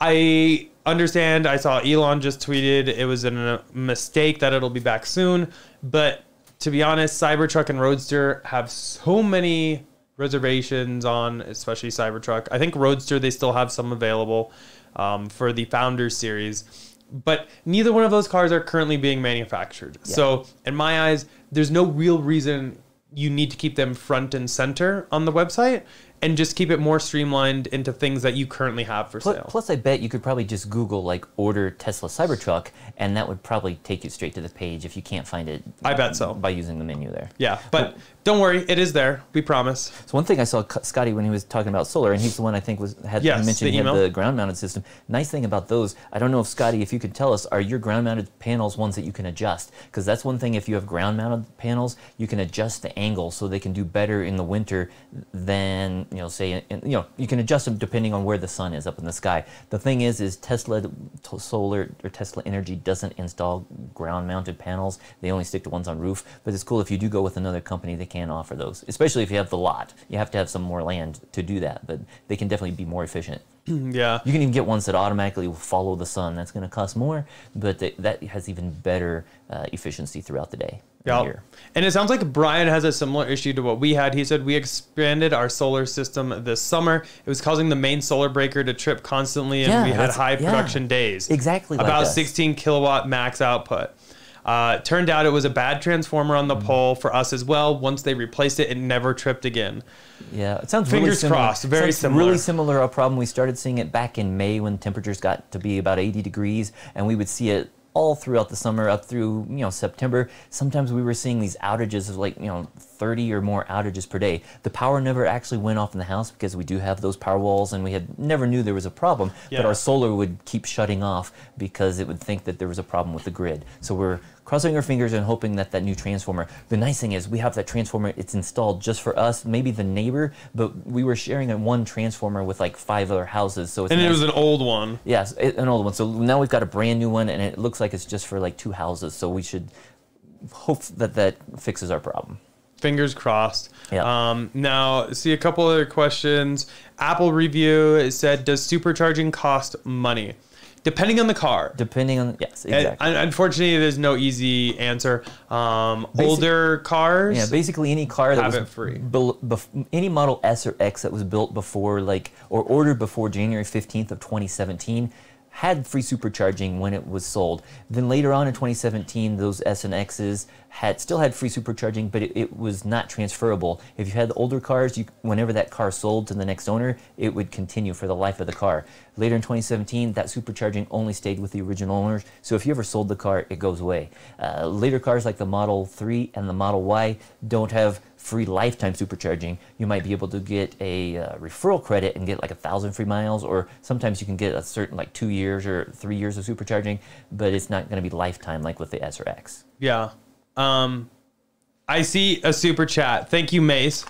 I understand. I saw Elon just tweeted it was a mistake that it'll be back soon. But to be honest, Cybertruck and Roadster have so many reservations on, especially Cybertruck. I think Roadster they still have some available um, for the Founders series, but neither one of those cars are currently being manufactured. So in my eyes, there's no real reason you need to keep them front and center on the website and just keep it more streamlined into things that you currently have for Plus, sale. plus, I bet you could probably just Google like order Tesla Cybertruck, and that would probably take you straight to the page if you can't find it. I bet so. By using the menu there. yeah, but don't worry, it is there. We promise. So one thing I saw Scotty when he was talking about solar, and he's the one I think was had Yes, mentioned the the ground-mounted system. Nice thing about those, I don't know if Scotty, if you could tell us, are your ground-mounted panels ones that you can adjust? Because that's one thing. If you have ground-mounted panels, you can adjust the angle so they can do better in the winter than you know, say, in, you know, you can adjust them depending on where the sun is up in the sky. The thing is, is Tesla t- Solar or Tesla Energy doesn't install ground-mounted panels. They only stick to ones on roof. But it's cool if you do go with another company, they can offer those, especially if you have the lot. You have to have some more land to do that, but they can definitely be more efficient. Yeah. You can even get ones that automatically will follow the sun. That's going to cost more, but th- that has even better uh, efficiency throughout the day. Yeah. And it sounds like Brian has a similar issue to what we had. He said we expanded our solar system this summer. It was causing the main solar breaker to trip constantly, and Yeah, we had high yeah. production days. Exactly About us. 16 kilowatt max output. Uh, turned out it was a bad transformer on the Mm. pole for us as well. Once they replaced it, it never tripped again. Yeah, it sounds Fingers really similar. crossed, very similar. Really similar a problem we started seeing it back in May when temperatures got to be about 80 degrees, and we would see it all throughout the summer up through you know September. Sometimes we were seeing these outages of like you know 30 or more outages per day. The power never actually went off in the house because we do have those power walls, and we had never knew there was a problem. Yeah. But our solar would keep shutting off because it would think that there was a problem with the grid. So we're crossing our fingers and hoping that that new transformer. The nice thing is we have that transformer. It's installed just for us, maybe the neighbor, but we were sharing a one transformer with like five other houses. So it's And it was an old one. yes, an old one. So now we've got a brand new one, and it looks like it's just for like two houses. So we should hope that that fixes our problem. Fingers crossed. Yeah. Um, now, see a couple other questions. Apple review said, "Does supercharging cost money?" Depending on the car. Depending on yes, exactly. un- unfortunately, there's no easy answer. Um, older cars. Yeah, basically any car that was free. bel- bef- any Model S or X that was built before like or ordered before January 15th of 2017 had free supercharging when it was sold. Then later on in 2017, those S and X's had still had free supercharging, but it, it was not transferable. If you had the older cars, you, whenever that car sold to the next owner, it would continue for the life of the car. Later in 2017, that supercharging only stayed with the original owners. So if you ever sold the car, it goes away. Uh, later cars like the Model 3 and the Model Y don't have free lifetime supercharging. You might be able to get a uh, referral credit and get like a thousand free miles, or sometimes you can get a certain like two years or three years of supercharging, but it's not going to be lifetime like with the S or X. Yeah. Um, I see a super chat. Thank you, Mace.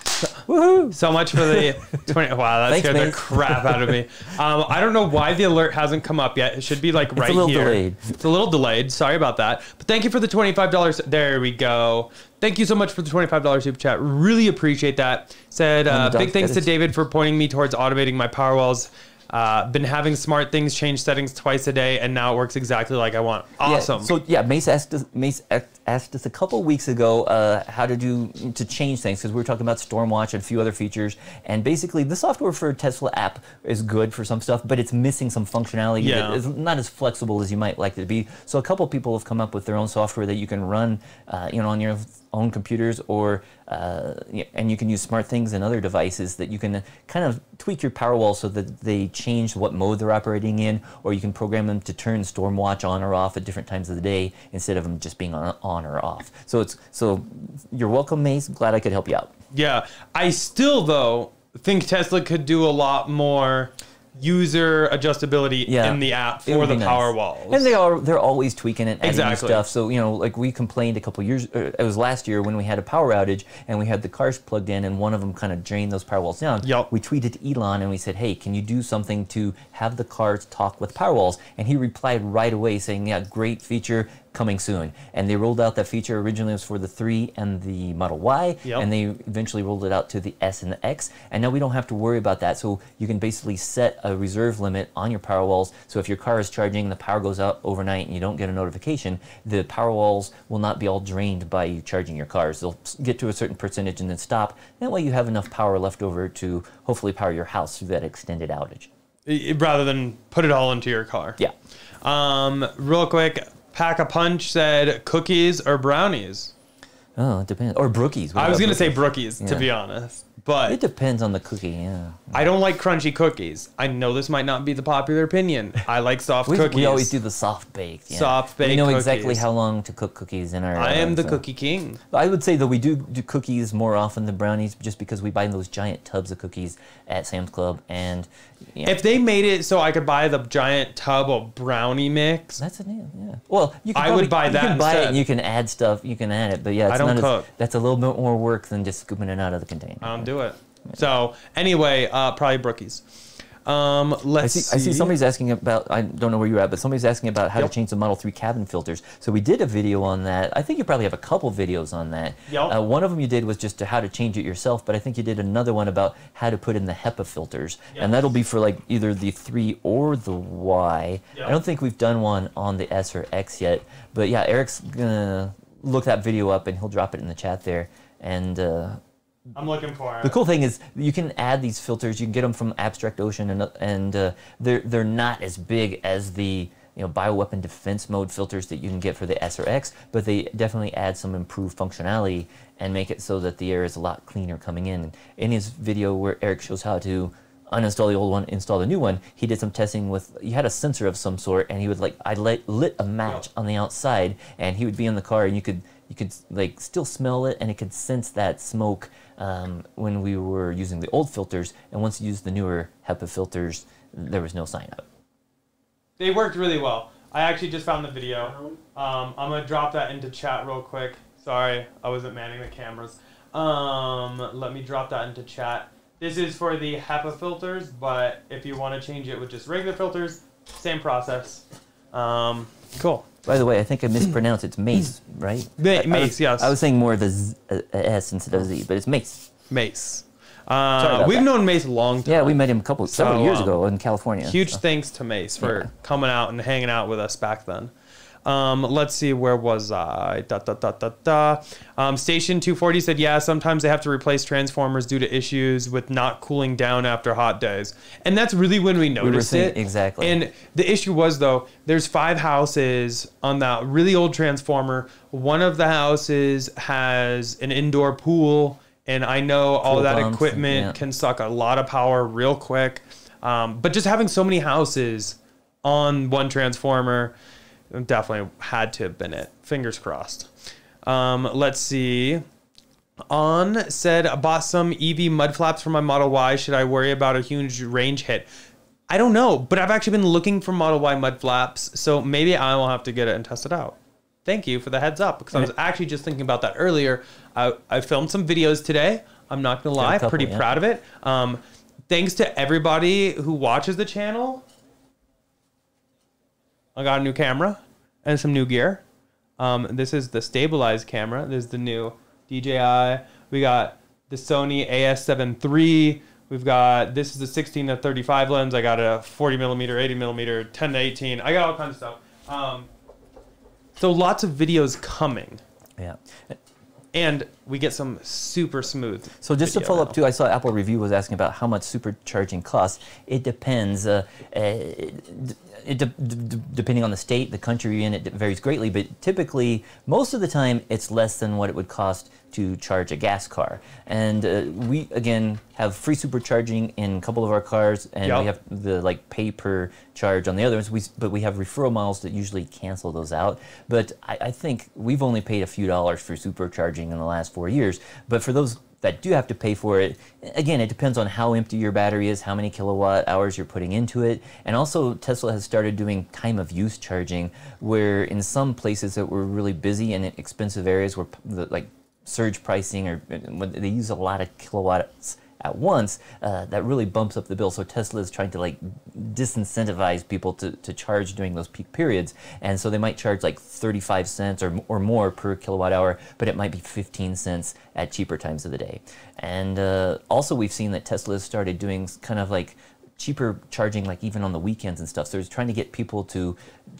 Woohoo! So much for the 20. Wow, that Thanks, scared the crap out of me. Um, I don't know why the alert hasn't come up yet. It should be like right it's a little here. delayed. It's a little delayed. Sorry about that. But thank you for the $25. There we go. Thank you so much for the $25 super chat. Really appreciate that. Said, uh, big thanks to. David for pointing me towards automating my power walls. Uh, been having SmartThings change settings twice a day, and now it works exactly like I want. Awesome. Yeah, so yeah, Mace asked us, Mace asked- us a couple weeks ago uh, how to do to change things because we were talking about Stormwatch and a few other features, and basically the software for Tesla app is good for some stuff, but it's missing some functionality Yeah. is not as flexible as you might like it to be. So a couple people have come up with their own software that you can run, uh, you know, on your own computers or uh, and you can use SmartThings and other devices that you can kind of tweak your Powerwall so that they change what mode they're operating in, or you can program them to turn Stormwatch on or off at different times of the day instead of them just being on, on or off. So it's so you're welcome, Mace. Glad I could help you out. Yeah, I still though think Tesla could do a lot more user adjustability Yeah. in the app for the nice. power walls. And they are they're always tweaking it, adding Exactly. stuff. So you know, like we complained a couple years, uh, it was last year when we had a power outage and we had the cars plugged in, and one of them kind of drained those power walls down. Yup. We tweeted to Elon and we said, "Hey, can you do something to have the cars talk with power walls?" And he replied right away saying, "Yeah, great feature." Coming soon, and they rolled out that feature. Originally, it was for the three and the Model Y, Yup. and they eventually rolled it out to the S and the X. And now we don't have to worry about that. So you can basically set a reserve limit on your power walls. So if your car is charging, and the power goes out overnight, and you don't get a notification, the power walls will not be all drained by you charging your cars. They'll get to a certain percentage and then stop. That way, you have enough power left over to hopefully power your house through that extended outage. Rather than put it all into your car. Yeah. Um, real quick, Pack a Punch said cookies or brownies. Oh, it depends. Or brookies. What I was gonna say brookies? brookies, to be honest, But It depends on the cookie. Yeah. I don't like crunchy cookies. I know this might not be the popular opinion. I like soft We, cookies. we always do the soft baked. Yeah. Soft We baked know exactly how long to cook cookies in our. I am the so- cookie king. I would say that we do do cookies more often than brownies, just because we buy those giant tubs of cookies at Sam's Club, and yeah, If they made it so I could buy the giant tub of brownie mix, that's a deal. Yeah. Well, you can I probably, would buy you that can buy it and you can add stuff. You can add it, but yeah, it's I don't not cook. As, that's a little bit more work than just scooping it out of the container. I don't do it. So anyway, uh, probably brookies. Um, I let's see, I see somebody's asking about, I don't know where you're at, but somebody's asking about how Yep. to change the Model 3 cabin filters. So we did a video on that. I think you probably have a couple videos on that. Yep. Uh, one of them you did was just to how to change it yourself, but I think you did another one about how to put in the HEPA filters. And that'll be for like either the 3 or the Y. Yep. I don't think we've done one on the S or X yet. But yeah, Eric's going to look that video up and he'll drop it in the chat there. And uh, I'm looking for it. the cool thing is you can add these filters. You can get them from Abstract Ocean, and and uh, they're they're not as big as the you know bioweapon defense mode filters that you can get for the S or X, but they definitely add some improved functionality and make it so that the air is a lot cleaner coming in. In his video where Eric shows how to uninstall the old one, install the new one, he did some testing with he had a sensor of some sort, and he would like I lit, lit a match on the outside, and he would be in the car, and you could you could like still smell it, and it could sense that smoke um, when we were using the old filters, and once you use the newer HEPA filters, there was no sign of it. They worked really well. I actually just found the video. Um, I'm gonna drop that into chat real quick. Sorry, I wasn't manning the cameras. Um, let me drop that into chat. This is for the HEPA filters, but if you want to change it with just regular filters, same process. Um, cool. By the way, I think I mispronounced it's Mace, right? Ma- I- I Mace, was- yes. I was saying more of the Z, uh, uh, S instead of Z, but it's Mace. Mace. Uh, we've that. known Mace a long time. Yeah, we met him a couple several So, years um, ago in California. Huge so. thanks to Mace for Yeah. coming out and hanging out with us back then. Um, let's see, where was I? Da, da, da, da, da. Um, Station 240 said, yeah, sometimes they have to replace transformers due to issues with not cooling down after hot days. And that's really when we noticed saying- it. exactly. And the issue was, though, there's five houses on that really old transformer. One of the houses has an indoor pool. And I know all that pumps and- equipment yeah. can suck a lot of power real quick. Um, but just having so many houses on one transformer definitely had to have been it. Fingers crossed. Um, let's see. On said, I bought some EV mud flaps for my Model Y. Should I worry about a huge range hit? I don't know, but I've actually been looking for Model Y mud flaps, so maybe I will have to get it and test it out. Thank you for the heads up because I was actually just thinking about that earlier. I, I filmed some videos today. I'm not gonna lie, couple, pretty yeah. proud of it. Um, thanks to everybody who watches the channel. I got a new camera and some new gear. Um, this is the stabilized camera. This is the new DJI. We got the Sony AS7 III. We've got this is the 16 to 35 lens. I got a 40 millimeter, 80 millimeter, 10 to 18. I got all kinds of stuff. Um, so lots of videos coming, Yeah. and we get some super smooth. So just to follow now. up too, I saw Apple Review was asking about how much supercharging costs. It depends. Uh, uh, de- de- depending on the state, the country you're in, it varies greatly. But typically, most of the time, it's less than what it would cost to charge a gas car. And uh, we again have free supercharging in a couple of our cars, and Yep. we have the like pay per charge on the other ones. We, but we have referral miles that usually cancel those out. But I, I think we've only paid a few dollars for supercharging in the last four years. But for those that do have to pay for it, again, it depends on how empty your battery is, how many kilowatt hours you're putting into it, and also Tesla has started doing time of use charging, where in some places that were really busy and expensive areas where the, like surge pricing or they use a lot of kilowatts at once, uh, that really bumps up the bill. So Tesla is trying to like disincentivize people to, to charge during those peak periods. And so they might charge like 35 cents or, or more per kilowatt hour, but it might be 15 cents at cheaper times of the day. And uh, also we've seen that Tesla has started doing kind of like cheaper charging like even on the weekends and stuff. So it's trying to get people to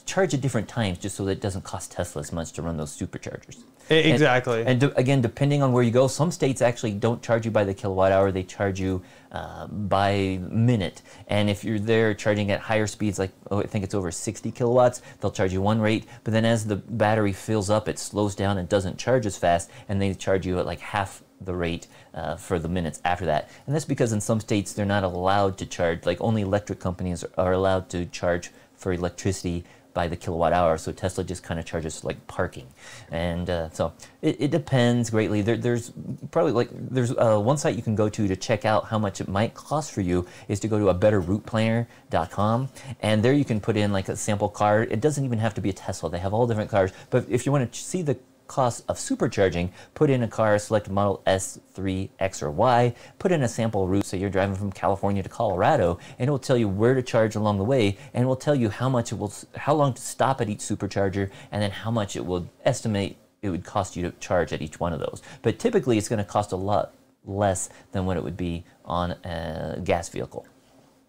charge at different times just so that it doesn't cost Tesla as much to run those superchargers. E- And- exactly. And, de- again, depending on where you go, some states actually don't charge you by the kilowatt hour; they charge you uh, by minute. And if you're there charging at higher speeds, like oh, I think it's over 60 kilowatts, they'll charge you one rate. But then as the battery fills up, it slows down and doesn't charge as fast, and they charge you at like half the rate uh, for the minutes after that. And that's because in some states they're not allowed to charge. Like only electric companies are allowed to charge for electricity by the kilowatt hour. So Tesla just kind of charges like parking, and uh, so it, it depends greatly. There, there's probably like there's uh, one site you can go to to check out how much it might cost for you is to go to a betterrouteplanner.com, and there you can put in like a sample car. It doesn't even have to be a Tesla. They have all different cars, but if you want to see the cost of supercharging, put in a car, select model S, 3, X, or Y, put in a sample route, so you're driving from California to Colorado, and it will tell you where to charge along the way, and it will tell you how much it will, how long to stop at each supercharger, and then how much it will estimate it would cost you to charge at each one of those. But typically, it's going to cost a lot less than what it would be on a gas vehicle.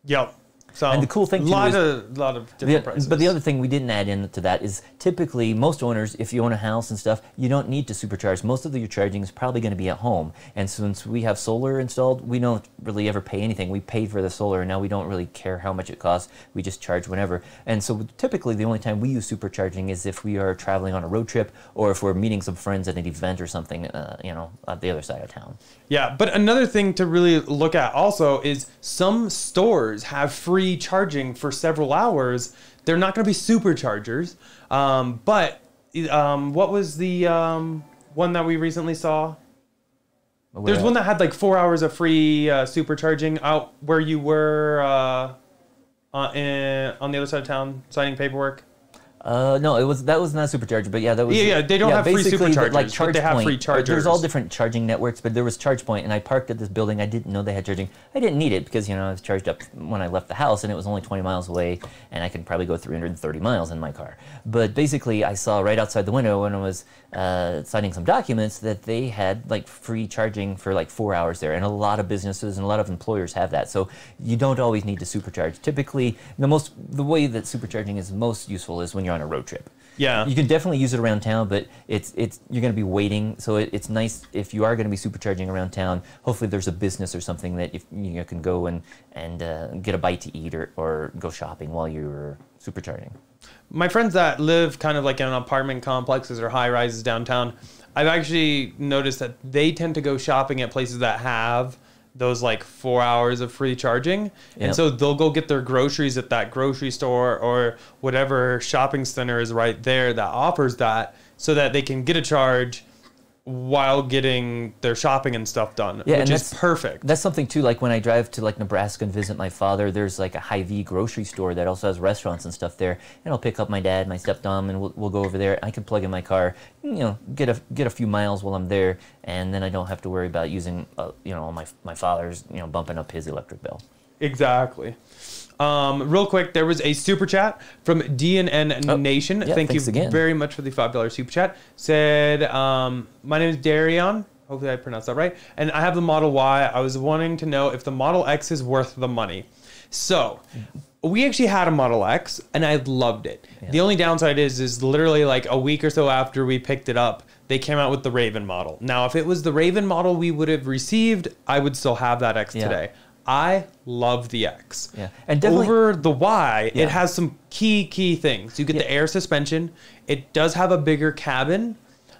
yep. So And the cool thing, too, lot is- of lot of The- prices. but the other thing we didn't add into that is typically most owners, if you own a house and stuff, you don't need to supercharge. Most of your charging is probably going to be at home. And since we have solar installed, we don't really ever pay anything. We paid for the solar, and now we don't really care how much it costs. We just charge whenever. And so typically the only time we use supercharging is if we are traveling on a road trip or if we're meeting some friends at an event or something, uh, you know, at the other side of town. Yeah, but another thing to really look at also is some stores have free charging for several hours. They're not going to be superchargers, um, but um, what was the um, one that we recently saw? There's Where- one that had like four hours of free uh, supercharging out where you were uh, uh, in, on the other side of town signing paperwork. Uh, no, it was that was not supercharger, but yeah, that was Yeah, yeah, they don't have free superchargers, Like but they have ChargePoint, free uh, There's all different charging networks, but there was ChargePoint, and I parked at this building. I didn't know they had charging. I didn't need it because you know I was charged up when I left the house, and it was only 20 miles away, and I could probably go 330 miles in my car. But basically, I saw right outside the window when I was uh, signing some documents that they had like free charging for like four hours there, and a lot of businesses and a lot of employers have that. So you don't always need to supercharge. Typically, the most the way that supercharging is most useful is when you're on a road trip. Yeah. You can definitely use it around town, but it's it's you're going to be waiting. So it, it's nice if you are going to be supercharging around town. Hopefully, there's a business or something that if you know, can go and and uh, get a bite to eat or, or go shopping while you're supercharging. My friends that live kind of like in apartment complexes or high rises downtown, I've actually noticed that they tend to go shopping at places that have those like four hours of free charging. Yep. And so they'll go get their groceries at that grocery store or whatever shopping center is right there that offers that so that they can get a charge while getting their shopping and stuff done, Yeah, which and is that's- perfect. That's something too. Like when I drive to like Nebraska and visit my father, there's like a Hy-Vee grocery store that also has restaurants and stuff there. And I'll pick up my dad, my stepdom, and we'll, we'll go over there. I can plug in my car, you know, get a get a few miles while I'm there, and then I don't have to worry about using, uh, you know, my my father's, you know, bumping up his electric bill. Exactly. Um, real quick, there was a super chat from DNN Oh, Nation. yeah, Thank you again. very much for the five dollar super chat. Said, um, "My name is Darion. Hopefully, I pronounced that right. And I have the Model Y. I was wanting to know if the Model X is worth the money. So, we actually had a Model X, and I loved it. The only downside is, is literally like a week or so after we picked it up, they came out with the Raven model. Now, if it was the Raven model we would have received, I would still have that X Yeah. today. I love the X. Yeah. And definitely- over the Y, Yeah. it has some key key things. You get the air suspension. It does have a bigger cabin.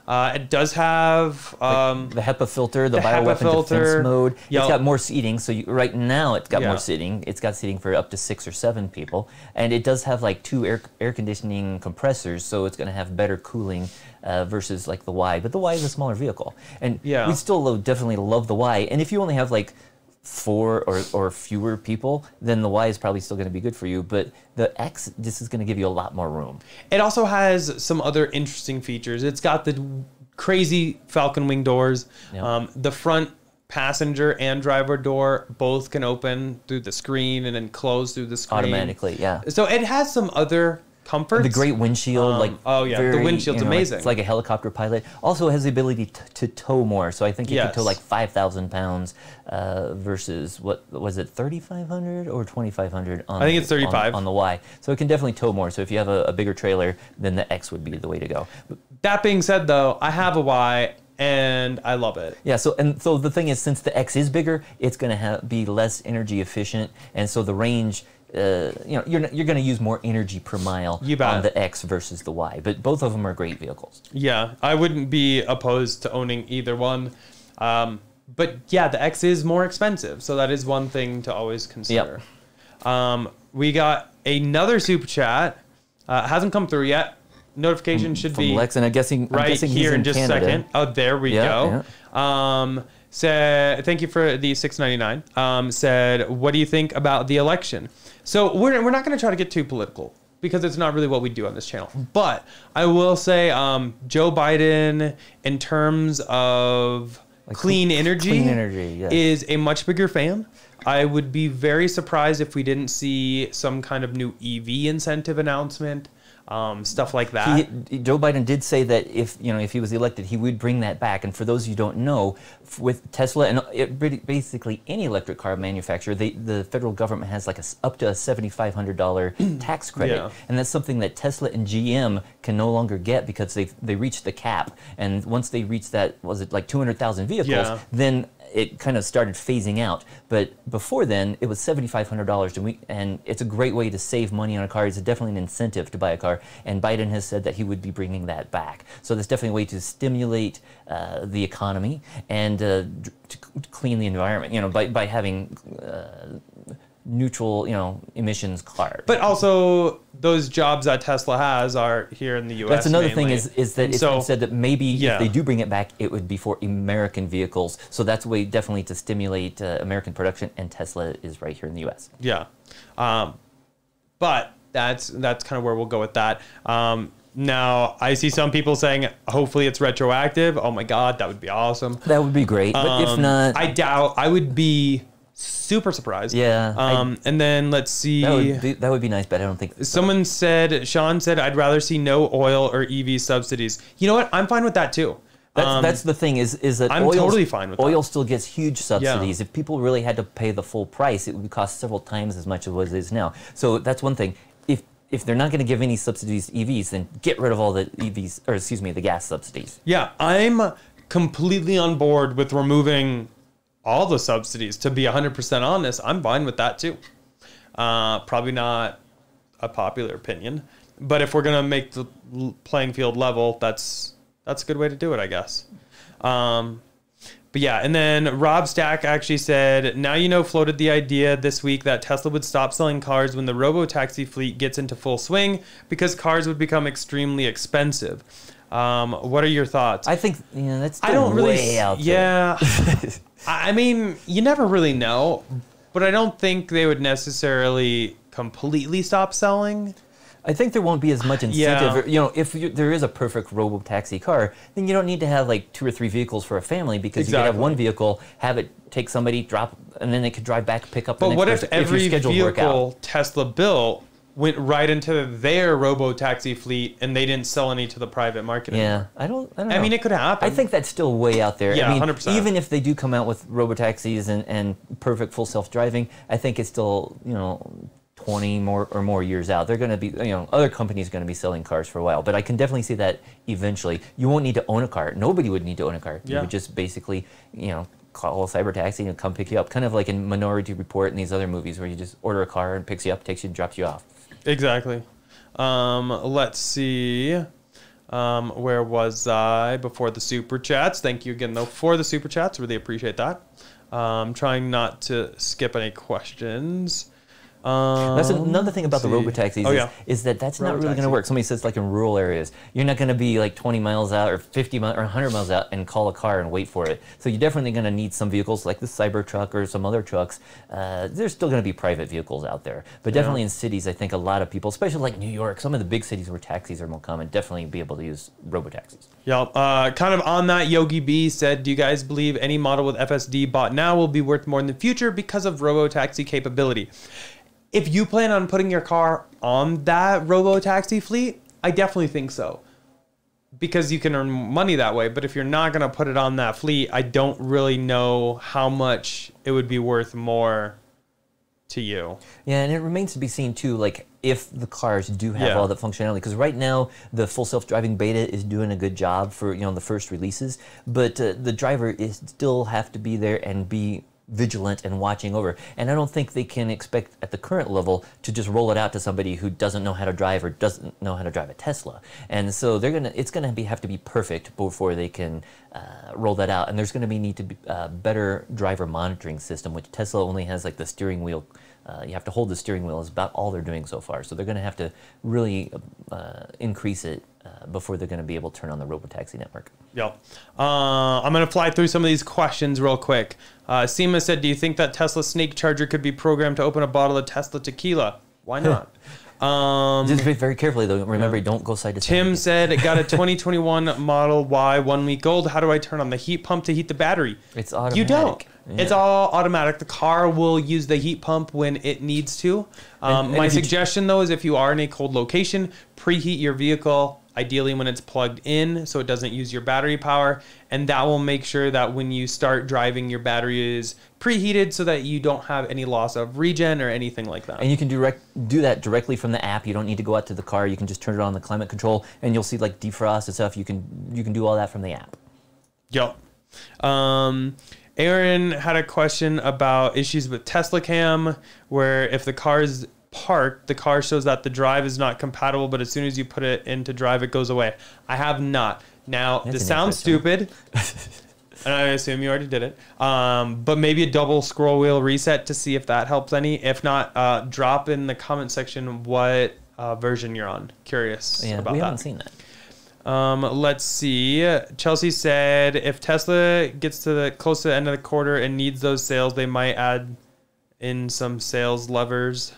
Uh, it does have um, the HEPA filter, the, the bioweapon filter. defense mode. Yep. It's got more seating. So you, right now it's got Yeah. more seating. It's got seating for up to six or seven people, and it does have like two air air conditioning compressors, so it's going to have better cooling uh, versus like the Y. But the Y is a smaller vehicle, and Yeah. we still lo- definitely love the Y. And if you only have like four or, or fewer people, then the Y is probably still going to be good for you. But the X, this is going to give you a lot more room. It also has some other interesting features. It's got the crazy falcon wing doors. Yep. Um, the front passenger and driver door both can open through the screen and then close through the screen Automatically, yeah. So it has some other comforts. The great windshield, Um, like oh, yeah, the windshield's like- amazing. it's like a helicopter pilot. Also has the ability to, to tow more, so I think it Yes. can tow like five thousand pounds uh, versus what was it, thirty five hundred or twenty five hundred? I think it's 35. on, on the Y. So it can definitely tow more. So if you have a, a bigger trailer, then the X would be the way to go. That being said, though, I have a Y and I love it. Yeah. So and so the thing is, since the X is bigger, it's going to be less energy efficient, and so the range. Uh, you know, you're, you're going to use more energy per mile You on the X versus the Y, but both of them are great vehicles. Yeah, I wouldn't be opposed to owning either one. Um, but yeah, the X is more expensive, so that is one thing to always consider. Um, we got another super chat. Uh, hasn't come through yet. Notification should From be Lex, and I'm guessing I'm right guessing he's here in, in just a second. Oh, there we Yeah, go. Um, said, thank you for the 699. Um, said, what do you think about the election? So we're, we're not going to try to get too political because it's not really what we do on this channel. But I will say, um, Joe Biden, in terms of clean cl- energy, clean energy, yes. is a much bigger fan. I would be very surprised if we didn't see some kind of new EV incentive announcement, um, stuff like that. He, Joe Biden did say that if you know if he was elected, he would bring that back. And for those who don't know, with Tesla and it, basically any electric car manufacturer, they, the federal government has like a up to a seventy five hundred dollar tax credit, Yeah. and that's something that Tesla and GM can no longer get because they they reached the cap. And once they reached that, was it like two hundred thousand vehicles? Yeah. Then it kind of started phasing out. But before then, it was seventy five hundred dollars, and we and it's a great way to save money on a car. It's definitely an incentive to buy a car, and Biden has said that he would be bringing that back. So that's definitely a way to stimulate uh, the economy and uh, to clean the environment. You know, by by having. Uh, neutral you know emissions cars But also, those jobs that Tesla has are here in the U.S. That's another thing is is that it's so, been said that maybe yeah. if they do bring it back, it would be for American vehicles. So that's a way definitely to stimulate uh, American production, and Tesla is right here in the U.S. yeah, um, but that's that's kind of where we'll go with that. Um, now, I see some people saying, hopefully it's retroactive. Oh my God, that would be awesome. That would be great, but if Um, not, I doubt. I would be super surprised. Yeah, I- Um, and then let's see. that would be, that would be nice. But I don't think Someone said, Sean said, I'd rather see no oil or EV subsidies. You know what? I'm fine with that too. That's, Um, that's the thing is is that I'm oil's- totally fine with that. oil still gets huge subsidies. If people really had to pay the full price, it would cost several times as much as what it is now. So that's one thing. If if they're not going to give any subsidies to EVs, then get rid of all the EVs or excuse me, the gas subsidies. Yeah, I'm completely on board with removing all the subsidies. To be 100% honest, I'm fine with that too. Uh, probably not a popular opinion, but if we're gonna make the playing field level, that's that's a good way to do it, I guess. Um, but yeah, and then Rob Stack actually said, "Now you know." Floated the idea this week that Tesla would stop selling cars when the robo taxi fleet gets into full swing because cars would become extremely expensive. Um, what are your thoughts? I think you know that's I don't really. way s- out there. yeah. I mean, you never really know, but I don't think they would necessarily completely stop selling. I think there won't be as much incentive. Yeah. You know, if you, there is a perfect robo taxi car, then you don't need to have like two or three vehicles for a family because you could have one vehicle, have it take somebody, drop, and then they could drive back, pick up. The But what if person, every your schedule work out. vehicle Tesla built went right into their robo taxi fleet and they didn't sell any to the private market. Yeah, I don't. I don't. I mean, it could happen. I think that's still way out there. Yeah, I mean, 100%. Even if they do come out with robotaxis and, and perfect full self driving, I think it's still you know. 20 more or more years out they're going to be you know other companies are going to be selling cars for a while but i can definitely see that eventually you won't need to own a car nobody would need to own a car Yeah. you would just basically you know call a cyber taxi and come pick you up kind of like in minority report and these other movies where you just order a car and picks you up takes you drops you off Exactly. Um, let's see. Um, where was I before the super chats? Thank you again, though, for the super chats. Really appreciate that. Um, trying not to skip any questions. Um, That's another thing about the robotaxis Oh, is, yeah. is that that's not really going to work. Somebody says like in rural areas, you're not going to be like 20 miles out or 50 miles or 100 miles out and call a car and wait for it. So you're definitely going to need some vehicles like the Cybertruck or some other trucks. Uh, there's still going to be private vehicles out there, but definitely in cities, I think a lot of people, especially like New York, some of the big cities where taxis are more common, definitely be able to use robotaxis. Yeah, uh, kind of on that, Yogi B said, "Do you guys believe any model with FSD bought now will be worth more in the future because of robo-taxi capability?" If you plan on putting your car on that robo-taxi fleet, I definitely think so, because you can earn money that way. But if you're not gonna put it on that fleet, I don't really know how much it would be worth more to you. Yeah, and it remains to be seen too, like if the cars do have Yeah. all that functionality. Because right now, the full self-driving beta is doing a good job for you know the first releases, but uh, the driver is still have to be there and be vigilant and watching over. And I don't think they can expect at the current level to just roll it out to somebody who doesn't know how to drive or doesn't know how to drive a Tesla. And so they're gonna, it's gonna be have to be perfect before they can uh, roll that out. And there's gonna be need to be uh, better driver monitoring system, which Tesla only has like the steering wheel. Uh, you have to hold the steering wheel is about all they're doing so far. So they're going to have to really uh, increase it uh, before they're going to be able to turn on the robotaxi network. Yep. Uh, I'm going to fly through some of these questions real quick. Uh, Seema said, Do you think that Tesla Snake Charger could be programmed to open a bottle of Tesla tequila? Why not? um, Just be very carefully though. Remember, don't go side to side. Tim said, it Got a 2021 Model Y, one week old. How do I turn on the heat pump to heat the battery? It's automatic. You don't. Yeah. It's all automatic. The car will use the heat pump when it needs to. Um, and my if you- suggestion, though, is if you are in a cold location, preheat your vehicle, ideally when it's plugged in so it doesn't use your battery power. And that will make sure that when you start driving, your battery is preheated so that you don't have any loss of regen or anything like that. And you can direct do that directly from the app. You don't need to go out to the car. You can just turn it on the climate control, and you'll see like defrost and stuff. You can you can do all that from the app. Yep. Um, Aaron had a question about issues with TeslaCam, where if the car is parked, the car shows that the drive is not compatible, but as soon as you put it into drive, it goes away. I have not. Now, That's this sounds stupid. and I assume you already did it. Um, but maybe a double scroll wheel reset to see if that helps any. If not, uh, drop in the comment section what uh, version you're on. Curious Yeah, about we that. haven't seen that. Um, let's see. Chelsea said if Tesla gets to the close to the end of the quarter and needs those sales, they might add in some sales levers.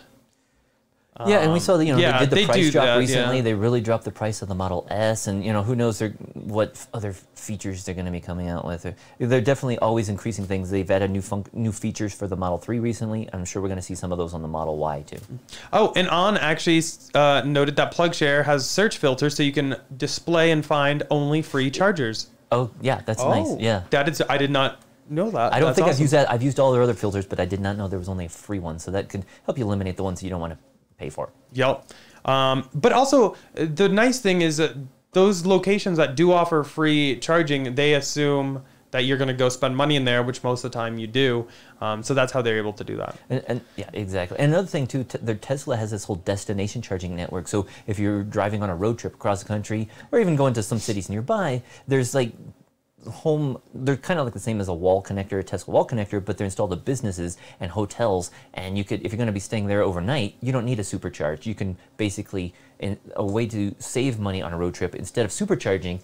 Yeah, and we saw that you know yeah, they did the they price drop that, recently. yeah. They really dropped the price of the Model S, and you know who knows what f- other features they're going to be coming out with. They're, they're definitely always increasing things. They've added new fun- new features for the Model 3 recently. I'm sure we're going to see some of those on the Model Y too. Oh, and On actually uh, noted that PlugShare has search filters so you can display and find only free chargers. Oh yeah, that's oh, nice. Yeah. that is. I did not know that. I don't That's think I've used that. I've used all their other filters, but I did not know there was only a free one. So that could help you eliminate the ones you don't want to pay for. Yep. Um, but also, uh, the nice thing is that those locations that do offer free charging, they assume that you're going to go spend money in there, which most of the time you do. Um, so that's how they're able to do that. And, and yeah, exactly. And another thing too, t- their Tesla has this whole destination charging network. So if you're driving on a road trip across the country, or even going to some cities nearby, there's like home. They're kind of like the same as a wall connector, a Tesla wall connector, but they're installed at businesses and hotels. And you could, if you're going to be staying there overnight, you don't need a supercharge. You can basically, in a way to save money on a road trip, instead of supercharging,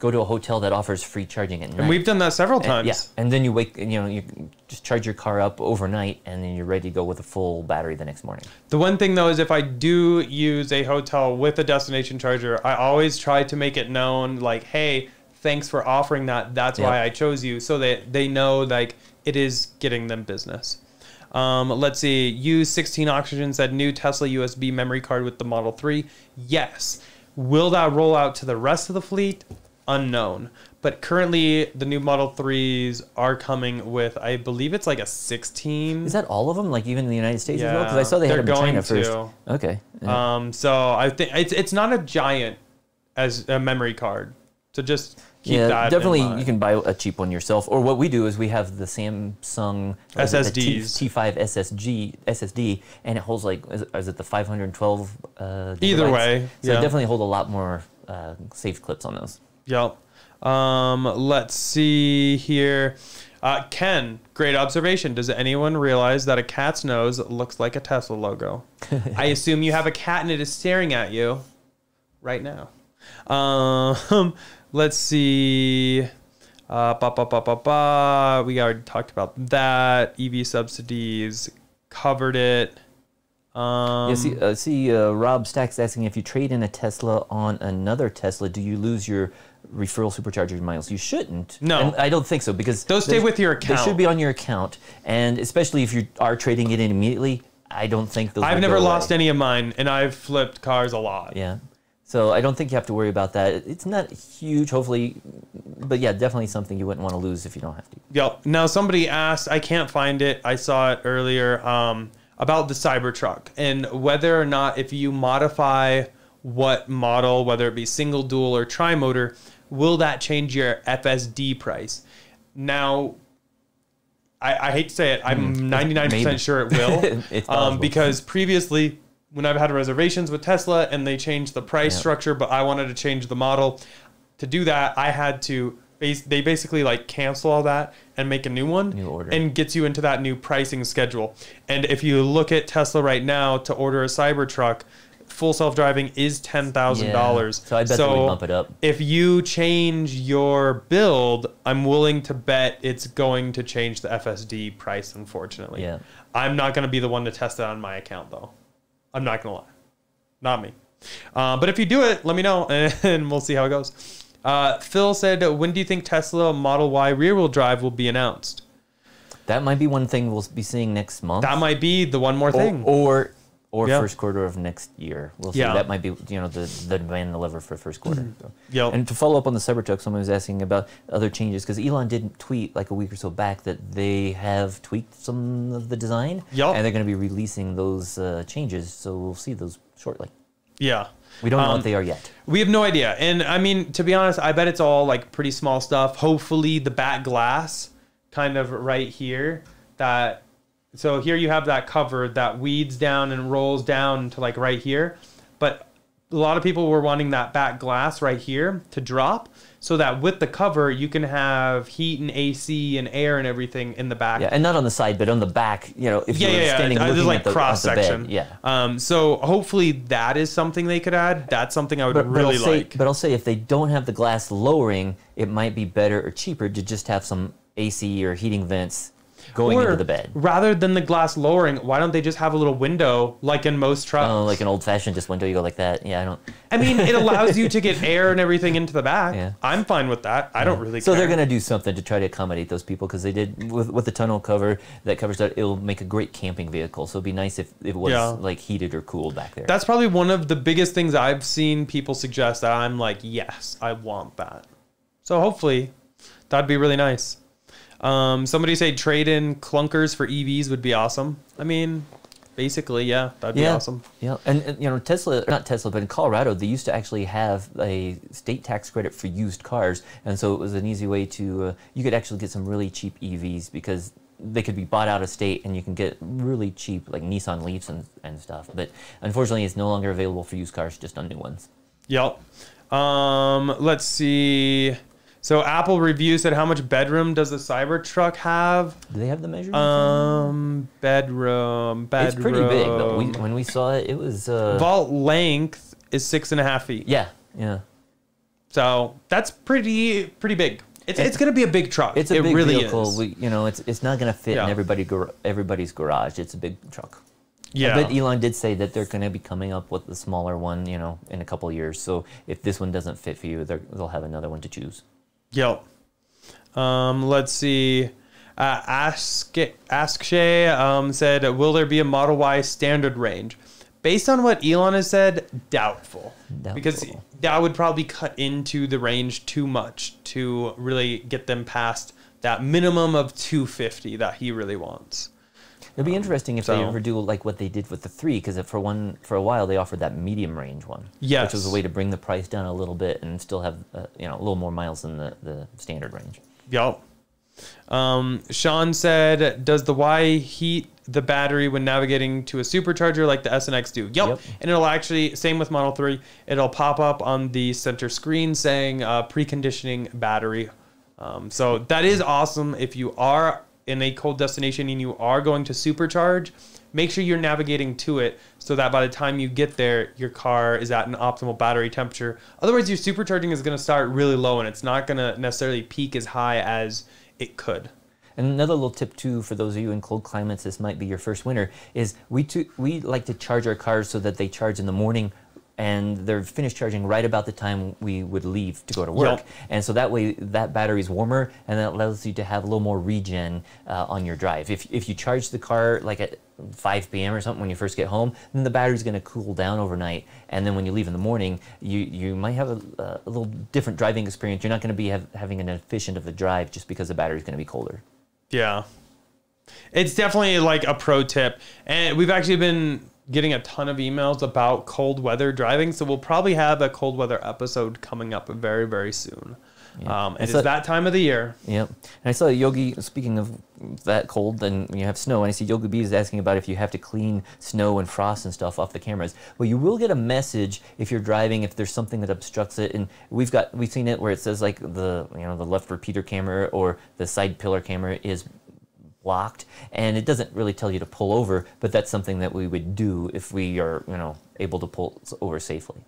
go to a hotel that offers free charging at night. And we've done that several And- times. Yeah, and then you wake, you know, you just charge your car up overnight, and then you're ready to go with a full battery the next morning. The one thing though is if I do use a hotel with a destination charger, I always try to make it known like, hey, thanks for offering that. That's why I chose you, so that they know like it is getting them business. Um, let's see. Use 16 Oxygen said new Tesla USB memory card with the Model 3. Yes. Will that roll out to the rest of the fleet? Unknown. But currently, the new Model 3s are coming with, I believe it's like a 16. Is that all of them? Like even in the United States as well? Because I saw they had them in China going first. to. Okay. Yeah. Um, so I think it's it's not a giant as a memory card. So just keep yeah, definitely. You can buy a cheap one yourself, or what we do is we have the Samsung what is it, the T- SSDs. T5 SSG SSD, and it holds like is, is it the 512? Uh, Either way, so yeah. it definitely hold a lot more uh, safe clips on those. Yep. Um, let's see here. Uh, Ken, great observation. Does anyone realize that a cat's nose looks like a Tesla logo? I assume you have a cat and it is staring at you right now. Um, let's see. Uh, ba, ba, ba, ba, ba. We already talked about that. EV subsidies covered it. Um, yeah, see, uh, see uh, Rob Stacks asking if you trade in a Tesla on another Tesla, do you lose your referral supercharger miles? You shouldn't. No. And I don't think so because Those stay with your account. They should be on your account, and especially if you are trading it in immediately, I don't think those. I've never lost any of mine, and I've flipped cars a lot. Yeah. So I don't think you have to worry about that. It's not huge, hopefully, but yeah, definitely something you wouldn't want to lose if you don't have to. Yep. Now somebody asked, I can't find it. I saw it earlier um, about the Cybertruck and whether or not if you modify what model, whether it be single, dual, or tri-motor, will that change your FSD price? Now, I, I hate to say it, I'm 99% Hmm. Sure it will, um, because previously when I've had reservations with Tesla and they changed the price Yeah. structure, but I wanted to change the model. To do that, I had to base. They basically like cancel all that and make a new one, New order. and gets you into that new pricing schedule. And if you look at Tesla right now to order a Cybertruck, full self driving is ten thousand dollars. Yeah. So I bet they would bump it up. If you change your build, I'm willing to bet it's going to change the FSD price. Unfortunately, Yeah. I'm not going to be the one to test it on my account though. I'm not to lie, not me. Uh, but if you do it, let me know, and we'll see how it goes. Uh, Phil said, "When do you think Tesla Model Y rear-wheel drive will be announced?" That might be one thing we'll be seeing next month. That might be the one more thing. or or Yeah. first quarter of next year. We'll see. Yeah. That might be you know the the demand the lever for first quarter. So. Yep. And to follow up on the Cybertruck, someone was asking about other changes because Elon didn't tweet like a week or so back that they have tweaked some of the design. Yup. And they're going to be releasing those uh, changes, so we'll see those shortly. yeah. We don't know Um, what they are yet. We have no idea. And I mean, to be honest, I bet it's all like pretty small stuff. Hopefully, the back glass kind of right here that. So here you have that cover that weeds down and rolls down to like right here. But a lot of people were wanting that back glass right here to drop so that with the cover you can have heat and AC and air and everything in the back. Yeah, and not on the side, but on the back. You know, if Yeah, you're yeah, yeah. standing Uh, looking like at the, cross at the bed. section. Yeah. Um. So hopefully that is something they could add. That's something I would But, but really I'll say, like. but I'll say if they don't have the glass lowering, it might be better or cheaper to just have some AC or heating vents going Or into the bed. rather than the glass lowering, why don't they just have a little window like in most trucks? Oh, like an old fashioned just window, you go like that. Yeah, I don't. I mean, it allows you to get air and everything into the back. Yeah. I'm fine with that. I don't really care. So care. they're gonna do something to try to accommodate those people because they did with with the tunnel cover that covers that. It'll make a great camping vehicle. So it'd be nice if it was Yeah. like heated or cooled back there. That's probably one of the biggest things I've seen people suggest that I'm like, yes, I want that. So hopefully that'd be really nice. Um, somebody say trade in clunkers for EVs would be awesome. I mean, basically, yeah, that'd be yeah, awesome. yeah, and, and, you know Tesla, not Tesla, but in Colorado, they used to actually have a state tax credit for used cars, and so it was an easy way to uh, you could actually get some really cheap EVs because they could be bought out of state and you can get really cheap like Nissan Leafs and, and stuff. But unfortunately, it's no longer available for used cars, just on new ones. Yep. Um, let's see. So Apple review said how much bedroom does the Cybertruck have? Do they have the measurement? Um, bedroom, bedroom. it's pretty big. Though. We, when we saw it, it was uh, Vault length is six and a half feet. yeah, yeah. So that's pretty pretty big. It's, it's gonna be a big truck. It's a it big really vehicle. is. We, you know, it's it's not going to fit Yeah. in everybody gar- everybody's garage. It's a big truck. yeah. But Elon did say that they're going to be coming up with the smaller one, you know, in a couple of years. So if this one doesn't fit for you, they'll have another one to choose. Yep. Um, let's see. Uh, Ask Ask Shay um, said, "Will there be a Model Y standard range?" Based on what Elon has said, doubtful. Because that would probably cut into the range too much to really get them past that minimum of 250 that he really wants. It'd be interesting if they ever do like what they did with the three, because for one for a while they offered that medium range one, which was a way to bring the price down a little bit and still have uh, you know a little more miles than the, the standard range. Yep. Um, Sean said, "Does the Y heat the battery when navigating to a supercharger like the SNX do?" Yup. Yep. And it'll actually same with Model Three. It'll pop up on the center screen saying uh, preconditioning battery. Um, so that is awesome. If you are in a cold destination and you are going to supercharge, make sure you're navigating to it so that by the time you get there, your car is at an optimal battery temperature. Otherwise, your supercharging is going to start really low and it's not going to necessarily peak as high as it could. And another little tip too for those of you in cold climates, this might be your first winter, is we too, we like to charge our cars so that they charge in the morning and they're finished charging right about the time we would leave to go to work. Yep. And so that way that battery's warmer and that allows you to have a little more regen uh, on your drive. If, if you charge the car like at 5 p.m. or something when you first get home, then the battery's going to cool down overnight. And then when you leave in the morning, you, you might have a, a little different driving experience. You're not going to be have, having an efficient of a drive just because the battery's going to be colder. Yeah. It's definitely like a pro tip. And we've actually been getting a ton of emails about cold weather driving. So we'll probably have a cold weather episode coming up very, very soon. Um, And it is that time of the year. Yep. And I saw Yogi, speaking of that cold, then you have snow, and I see Yogi B is asking about if you have to clean snow and frost and stuff off the cameras. Well, you will get a message if you're driving, if there's something that obstructs it. And we've got, we've seen it where it says like the, you know, the left repeater camera or the side pillar camera is blocked and it doesn't really tell you to pull over but that's something that we would do if we are you know able to pull over safely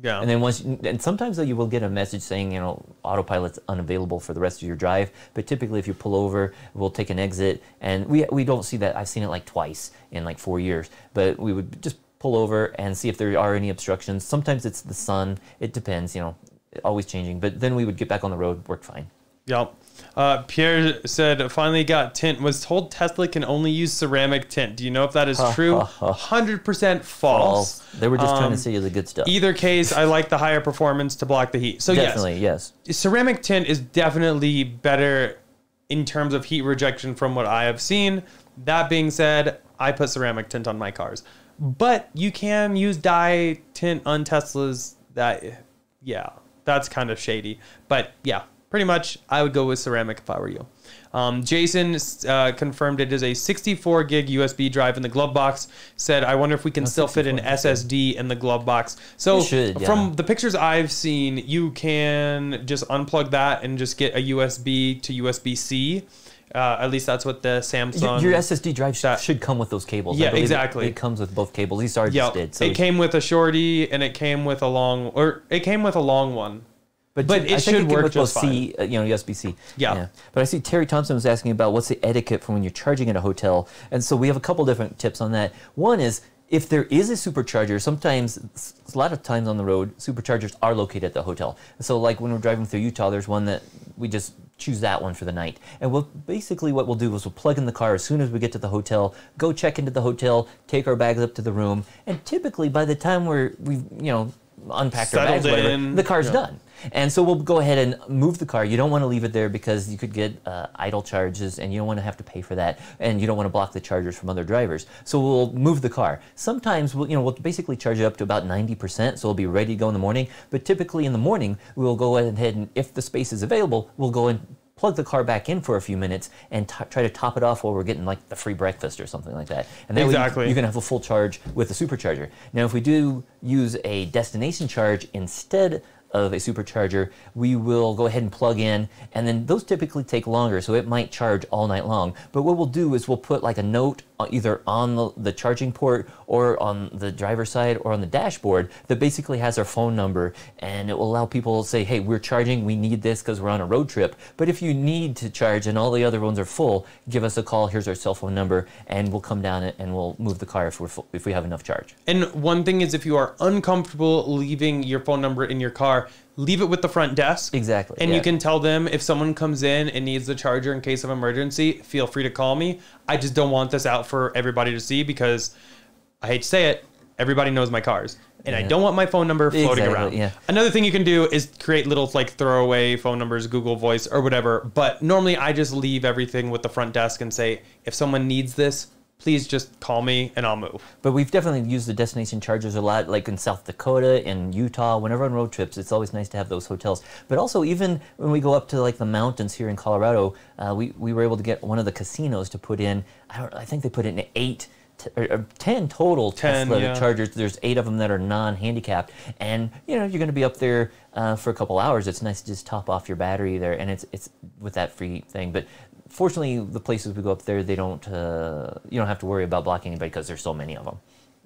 Yeah. and then once, and sometimes though you will get a message saying, you know, autopilot's unavailable for the rest of your drive. But typically, if you pull over, we'll take an exit, and we we don't see that. I've seen it like twice in like four years. But we would just pull over and see if there are any obstructions. Sometimes it's the sun. It depends, you know, always changing. But then we would get back on the road, work fine. Yep. Uh, Pierre said, finally got tint. Was told Tesla can only use ceramic tint. Do you know if that is true? 100% false. They were just trying Um, to say you the good stuff. Either case, I like the higher performance to block the heat. So Definitely, yes. yes, ceramic tint is definitely better in terms of heat rejection from what I have seen. That being said, I put ceramic tint on my cars. But you can use dye tint on Teslas that yeah, that's kind of shady. But yeah, pretty much I would go with ceramic if I were you. Um, Jason uh, confirmed it is a 64 gig USB drive in the glove box. Said, I wonder if we can still fit an SSD in the glove box. So should, yeah. from the pictures I've seen, you can just unplug that and just get a USB to USB C. Uh, at least that's what the Samsung. Your, your SSD drive sh- should come with those cables. Yeah, I believe it- exactly. It, comes with both cables. These ours yeah, did. So it came with a shorty and it came with a long, or it came with a long one. But, But it should work with just C, uh, you know, USB C. Yeah. yeah. But I see Terry Thompson was asking about what's the etiquette for when you're charging at a hotel, and so we have a couple different tips on that. One is if there is a supercharger, sometimes a lot of times on the road, superchargers are located at the hotel. So like when we're driving through Utah, there's one that we just choose that one for the night. And we'll basically what we'll do is we'll plug in the car as soon as we get to the hotel, go check into the hotel, take our bags up to the room, and typically by the time we're we've you know unpacked our bags, whatever, the car's yeah. done. And so we'll go ahead and move the car. You don't want to leave it there because you could get uh, idle charges and you don't want to have to pay for that. And you don't want to block the chargers from other drivers. So we'll move the car. Sometimes we'll, you know, we'll basically charge it up to about 90%. So we'll be ready to go in the morning. But typically in the morning, we'll go ahead and if the space is available, we'll go and plug the car back in for a few minutes and try to top it off while we're getting like the free breakfast or something like that. And then Exactly. you can have a full charge with the supercharger. Now, if we do use a destination charge instead of a supercharger, we will go ahead and plug in, and then those typically take longer, so it might charge all night long. But what we'll do is we'll put like a note Uh, either on the, the charging port or on the driver's side or on the dashboard that basically has our phone number, and it will allow people to say, hey, we're charging, we need this because we're on a road trip. But if you need to charge and all the other ones are full, give us a call, here's our cell phone number, and we'll come down and we'll move the car if, we're full, if we have enough charge. And one thing is, if you are uncomfortable leaving your phone number in your car, leave it with the front desk. Exactly, And yeah. you can tell them if someone comes in and needs the charger in case of emergency, feel free to call me. I just don't want this out for everybody to see because I hate to say it, everybody knows my cars. And I don't want my phone number floating Exactly, around. yeah. Another thing you can do is create little like throwaway phone numbers, Google Voice or whatever. But normally I just leave everything with the front desk and say, if someone needs this, please just call me and I'll move. But we've definitely used the destination chargers a lot, like in South Dakota and Utah. Whenever on road trips, it's always nice to have those hotels. But also, even when we go up to like the mountains here in Colorado, uh, we we were able to get one of the casinos to put in. I don't. I think they put in eight. T- or, or 10 total 10, Tesla yeah. chargers. There's eight of them that are non-handicapped, and you know you're going to be up there uh, for a couple hours. It's nice to just top off your battery there, and it's it's with that free thing. But fortunately, the places we go up there, they don't. Uh, you don't have to worry about blocking anybody because there's so many of them.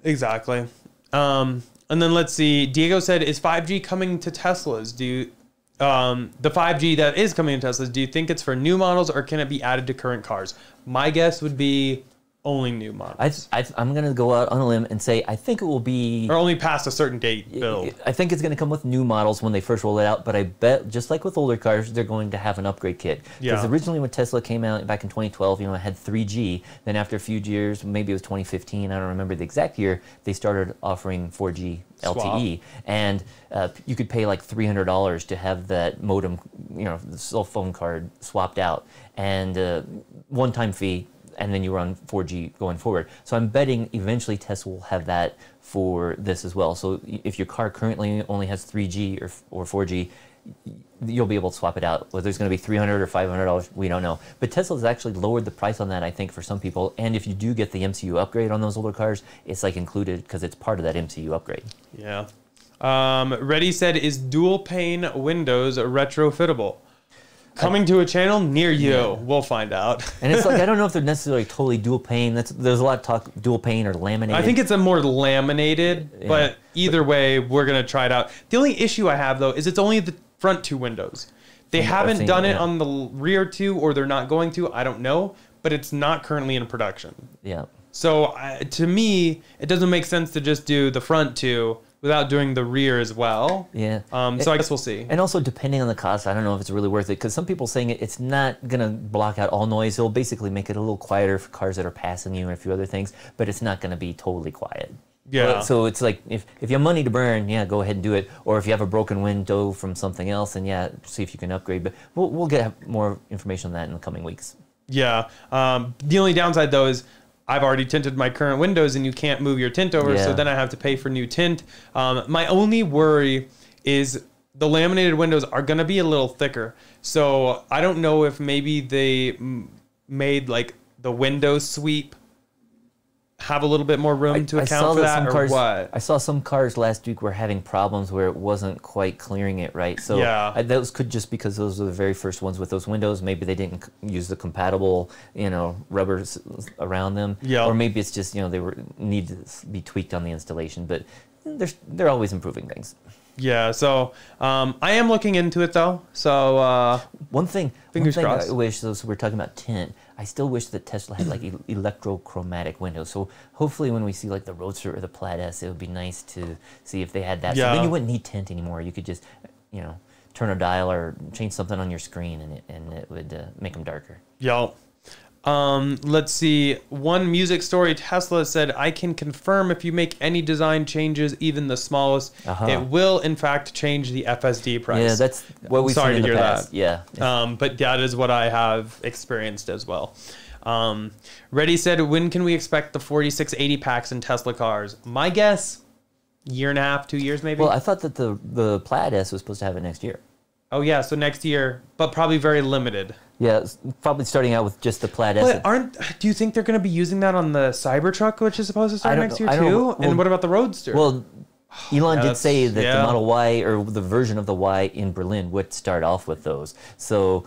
Exactly. Um, and then let's see. Diego said, "Is 5G coming to Teslas? Do you, um, the 5G that is coming to Teslas? Do you think it's for new models or can it be added to current cars?" My guess would be only new models, I, I'm going to go out on a limb and say I think it will be. or only past a certain date build. I think it's going to come with new models when they first roll it out, but I bet just like with older cars, they're going to have an upgrade kit. Because Yeah. originally when Tesla came out back in 2012, you know, it had 3G. Then after a few years, maybe it was 2015, I don't remember the exact year, they started offering 4G LTE, and uh, you could pay like $300 to have that modem, you know, the cell phone card swapped out, and uh, one-time fee and then you on 4G going forward. So I'm betting eventually Tesla will have that for this as well. So if your car currently only has 3G or, or 4G, you'll be able to swap it out. Whether it's going to be 300 or 500 dollars, we don't know. But Tesla's actually lowered the price on that, I think, for some people. And if you do get the MCU upgrade on those older cars, it's like included because it's part of that MCU upgrade. Yeah. Um, Reddy said, "Is dual pane Windows retrofittable?" Coming to a channel near you. Yeah. We'll find out. And it's like I don't know if they're necessarily totally dual pane. That's there's a lot of talk dual pane or laminated. I think it's a more laminated, but either way, we're gonna try it out. The only issue I have though is it's only the front two windows. They haven't seen done it, it yeah. on the rear two, or they're not going to. I don't know, but it's not currently in production. yeah. So uh, to me, it doesn't make sense to just do the front two without doing the rear as well. Yeah. Um, so I guess we'll see. And also, depending on the cost, I don't know if it's really worth it because some people saying it, it's not gonna block out all noise. It'll basically make it a little quieter for cars that are passing you and a few other things, but it's not gonna be totally quiet. Yeah. So it's like if, if you have money to burn, yeah, go ahead and do it. Or if you have a broken window from something else, and yeah, see if you can upgrade. But we'll, we'll get more information on that in the coming weeks. Yeah. Um, the only downside though is I've already tinted my current windows and you can't move your tint over, so then I have to pay for new tint. Um, my only worry is the laminated windows are going to be a little thicker. So I don't know if maybe they m- made like the window sweep have a little bit more room to account for that or cars, what. I saw some cars last week were having problems where it wasn't quite clearing it right. So Yeah. I, those could just because those were the very first ones with those windows. Maybe they didn't use the compatible, you know, rubbers around them. Yeah. Or maybe it's just you know they were need to be tweaked on the installation. But they're they're always improving things. Yeah, so um, I am looking into it though. So uh, One thing, Fingers one thing crossed. I wish, so we're talking about tint. I still wish that Tesla had like el- electrochromatic windows. So hopefully, when we see like the Roadster or the Plaid S, it would be nice to see if they had that. So then you wouldn't need tint anymore. You could just, you know, turn a dial or change something on your screen, and it and it would uh, make them darker. Yo. Um, let's see. One music story Tesla said, I can confirm if you make any design changes, even the smallest, Uh-huh. it will in fact change the FSD price. Yeah, that's what we've Sorry seen in to the hear past. that. Yeah. Um, but that is what I have experienced as well. Um, Reddy said, when can we expect the 4680 packs in Tesla cars? My guess, year and a half, two years maybe. Well, I thought that the the Plaid S was supposed to have it next year. oh yeah, so next year, but probably very limited. Yeah, probably starting out with just the Plaid S. But aren't? Do you think they're going to be using that on the Cybertruck, which is supposed to start next know. year too? Well- and what about the Roadster? Well, Elon did say that yeah. the Model Y or the version of the Y in Berlin would start off with those. So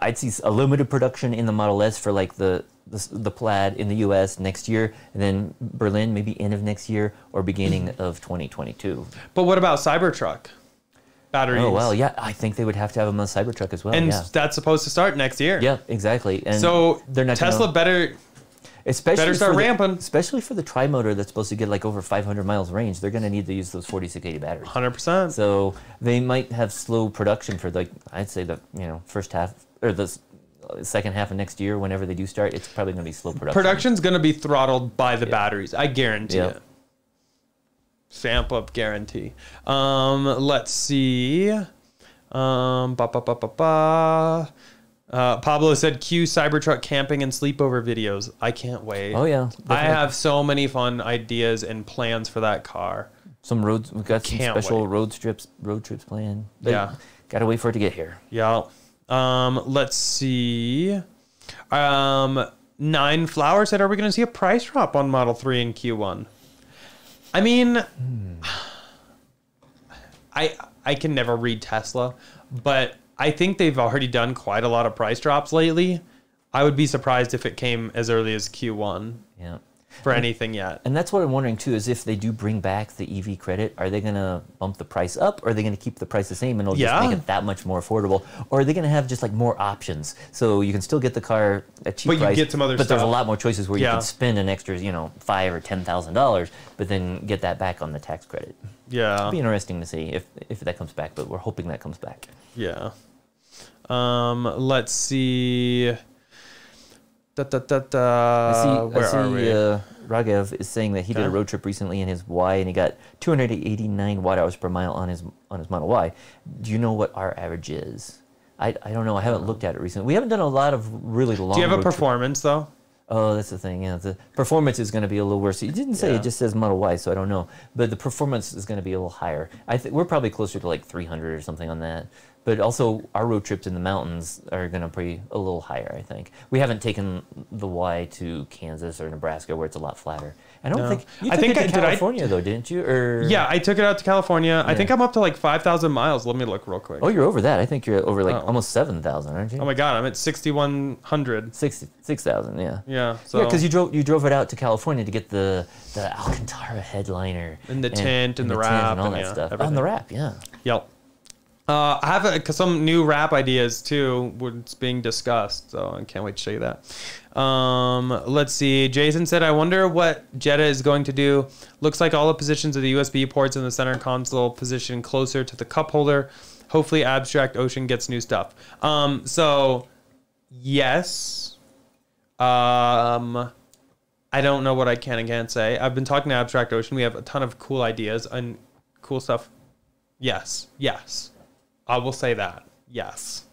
I'd see a limited production in the Model S for like the the, the Plaid in the U.S. next year, and then Berlin maybe end of next year or beginning of 2022. but what about Cybertruck batteries? Oh well, yeah, I think they would have to have them on Cybertruck as well. and yeah. that's supposed to start next year. Yeah, exactly. And So they're not Tesla Gonna, better. Especially Better start for the- ramping. especially for the tri motor that's supposed to get like over 500 miles range. They're going to need to use those 4680 batteries. Hundred percent. So they might have slow production for like I'd say the you know first half or the second half of next year. Whenever they do start, it's probably going to be slow production. Production's gonna be throttled by the batteries. I guarantee Yeah. it. Stamp up guarantee. Um, let's see. Um, ba ba ba ba ba. Uh, Pablo said, "Cue Cybertruck camping and sleepover videos." I can't wait. Oh yeah, I have so many fun ideas and plans for that car. some roads. We've got some special wait. road strips, road trips planned. But Yeah. Got to wait for it to get here. Yeah. Um, let's see. Um, Nine flowers said, "Are we going to see a price drop on Model 3 in Q1?" I mean, hmm. I I can never read Tesla, but I think they've already done quite a lot of price drops lately. I would be surprised if it came as early as Q1 Yeah. For anything yet. And that's what I'm wondering too is if they do bring back the EV credit, are they going to bump the price up or are they going to keep the price the same and it'll Yeah. just make it that much more affordable? Or are they going to have just like more options so you can still get the car at cheap But you price, get some other but there's a lot more choices where Yeah. you can spend an extra, you know, five or ten thousand dollars, but then get that back on the tax credit. Yeah. It'll be interesting to see if if that comes back, but we're hoping that comes back. Yeah. Um, let's see. Da, da, da, da. I see, Where I see are we? Uh, Raghav is saying that he did a road trip recently in his Y and he got 289 watt hours per mile on his on his Model Y. Do you know what our average is? I, I don't know. I haven't looked at it recently. We haven't done a lot of really long. Do you have a road tri- performance though? Oh, that's the thing. Yeah, the performance is going to be a little worse. It didn't say. Yeah. It just says Model Y, so I don't know. But the performance is going to be a little higher. I think we're probably closer to like 300 or something on that. But also, our road trips in the mountains are going to be a little higher. I think we haven't taken the Y to Kansas or Nebraska, where it's a lot flatter. I don't No. think you I think it to I- California though, didn't you? Or Yeah, I took it out to California. I think I'm up to like 5,000 miles. Let me look real quick. Oh, you're over that. I think you're over like Oh. almost 7,000, aren't you? Oh my god, I'm at 6,100. 60 6,000, yeah. Yeah. So Yeah, because you drove you drove it out to California to get the the Alcantara headliner And the tent and the wrap and all and that yeah, stuff. everything. On the wrap, yeah. Yep. Uh, I have a, some new rap ideas too. What's being discussed, so I can't wait to show you that. Um, let's see. Jason said, "I wonder what Jeda is going to do. Looks like all the positions of the USB ports in the center console position closer to the cup holder. Hopefully, Abstract Ocean gets new stuff. Um, so yes. Um, I don't know what I can and can't say. I've been talking to Abstract Ocean. We have a ton of cool ideas and cool stuff. Yes, yes. I will say that. Yes.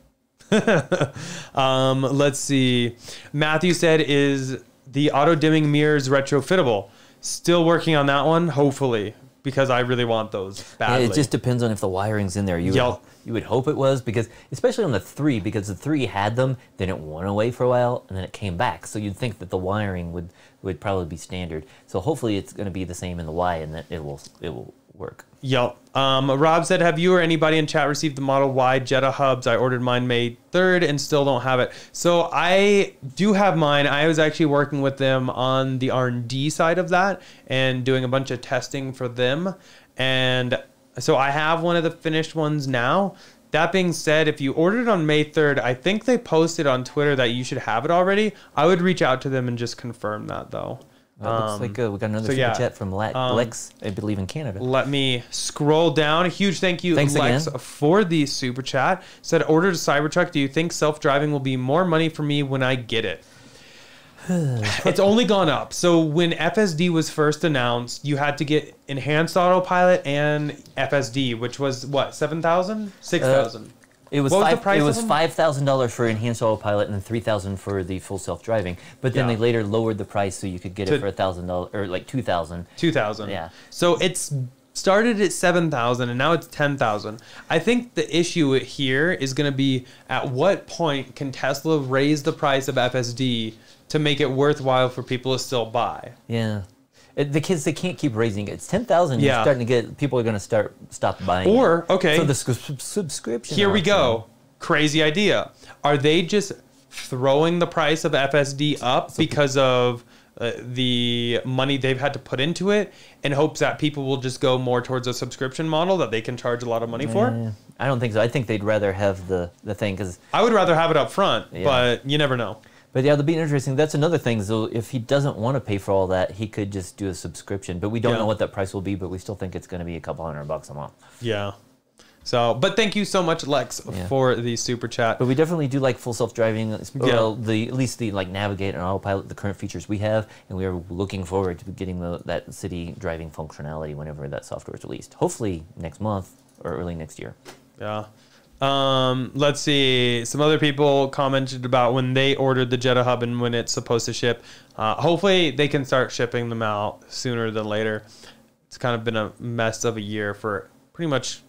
um, let's see. Matthew said, "Is the auto dimming mirrors retrofittable?" Still working on that one. Hopefully, because I really want those Yeah, badly. it just depends on if the wiring's in there. You Yep. would, you would hope it was because especially on the three because the three had them, then it went away for a while and then it came back. So you'd think that the wiring would would probably be standard. So hopefully it's going to be the same in the Y and that it will it will work. Yep. Um, Rob said, "Have you or anybody in chat received the Model Y Jeda hubs? I ordered mine May 3rd and still don't have it. So I do have mine. I was actually working with them on the R&D side of that and doing a bunch of testing for them. And so I have one of the finished ones now. That being said, if you ordered on May 3rd, I think they posted on Twitter that you should have it already. I would reach out to them and just confirm that though. Looks like uh, we got another so super yeah, chat from Le- um, Lex, I believe in Canada. Let me scroll down. A huge thank you, Thanks Lex, again. for the super chat. Said, ordered a Cybertruck. Do you think self driving will be more money for me when I get it? it's only gone up. So when FSD was first announced, you had to get enhanced autopilot and FSD, which was what, 7,000? 6,000. It was What was five. price it was five thousand dollars for enhanced autopilot and then three thousand for the full self driving. But then Yeah. they later lowered the price so you could get To- it for a thousand dollars or like two thousand. 2,000. Yeah. So it's started at 7,000 and now it's 10,000. I think the issue here is going to be at what point can Tesla raise the price of FSD to make it worthwhile for people to still buy? Yeah. The kids they can't keep raising it. It's ten thousand. Yeah. You're starting to get people are going to start stop buying. Or, it. okay. So the sub- subscription. Here we go. Crazy idea. Are they just throwing the price of FSD up because of uh, the money they've had to put into it in hopes that people will just go more towards a subscription model that they can charge a lot of money for? I don't think so. I think they'd rather have the the thing because I would rather have it up front, Yeah. but you never know. But yeah, it'll be interesting. That's another thing. So if he doesn't want to pay for all that, he could just do a subscription. But we don't Yeah. know what that price will be. But we still think it's going to be a couple hundred bucks a month. Yeah. So, but thank you so much, Lex, Yeah. for the super chat. But we definitely do like full self driving. Yeah. Well, the at least the like navigate and autopilot, the current features we have, and we are looking forward to getting the, that city driving functionality whenever that software is released. Hopefully next month or early next year. Yeah. Um, let's see. Some other people commented about when they ordered the Jeda Hub and when it's supposed to ship. Uh, hopefully, they can start shipping them out sooner than later. It's kind of been a mess of a year for pretty much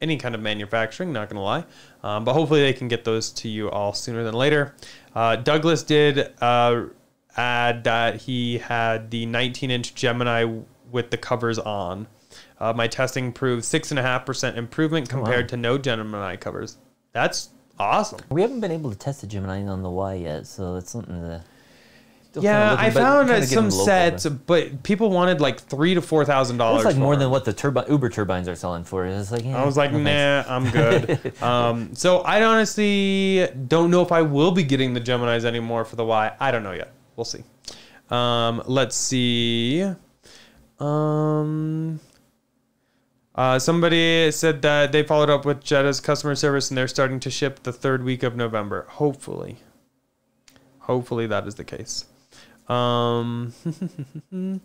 any kind of manufacturing, not going to lie. Um, but hopefully, they can get those to you all sooner than later. Uh, Douglas did uh, add that he had the 19 inch Gemini with the covers on. Uh, my testing proved six and a half percent improvement compared to no Gemini covers. That's awesome. We haven't been able to test the Gemini on the Y yet, so it's something to. Yeah, looking- I found some sets, but- but people wanted like three to four thousand dollars. It's like more than what the turbi- Überturbines are selling for. It's like I was like, thanks. nah, I'm good. um, so I honestly don't know if I will be getting the Geminis anymore for the Y. I don't know yet. We'll see. Um, let's see. Um, uh, somebody said that they followed up with Jeda's customer service and they're starting to ship the third week of November. Hopefully. Hopefully that is the case. Um,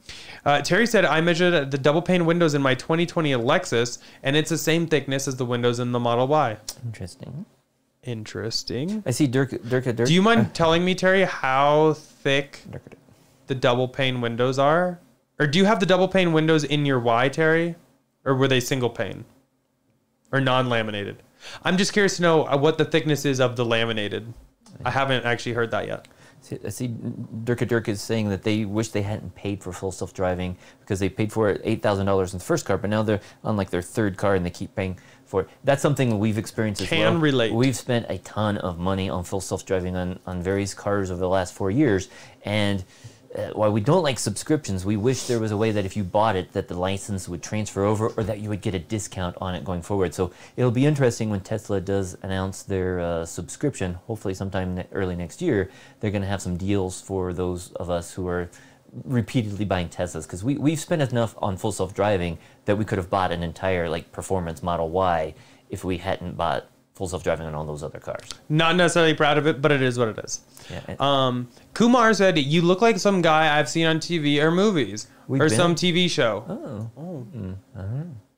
uh, Terry said, I measured the double pane windows in my 2020 Lexus, and it's the same thickness as the windows in the Model Y. Interesting. Interesting. I see Dirk. Dirk. Dirk. Do you mind telling me, Terry, how thick Dirk, Dirk. the double pane windows are? Or do you have the double pane windows in your Y, Terry? Or were they single pane? Or non laminated? I'm just curious to know uh, what the thickness is of the laminated. I haven't actually heard that yet. See, I see Dirk Dirk is saying that they wish they hadn't paid for full self driving because they paid for it eight thousand dollars in the first car, but now they're on like their third car and they keep paying for it. That's something we've experienced as Can well. relate. We've spent a ton of money on full self driving on on various cars over the last four years, and uh, while we don't like subscriptions, we wish there was a way that if you bought it, that the license would transfer over or that you would get a discount on it going forward. So it'll be interesting when Tesla does announce their uh, subscription, hopefully sometime early next year, they're going to have some deals for those of us who are repeatedly buying Teslas because we, we've spent enough on full self-driving that we could have bought an entire like performance Model Y if we hadn't bought full self-driving on all those other cars. Not necessarily proud of it, but it is what it is. Yeah, Um, Kumar said, "You look like some guy I've seen on TV or movies We've or been- some TV show." oh.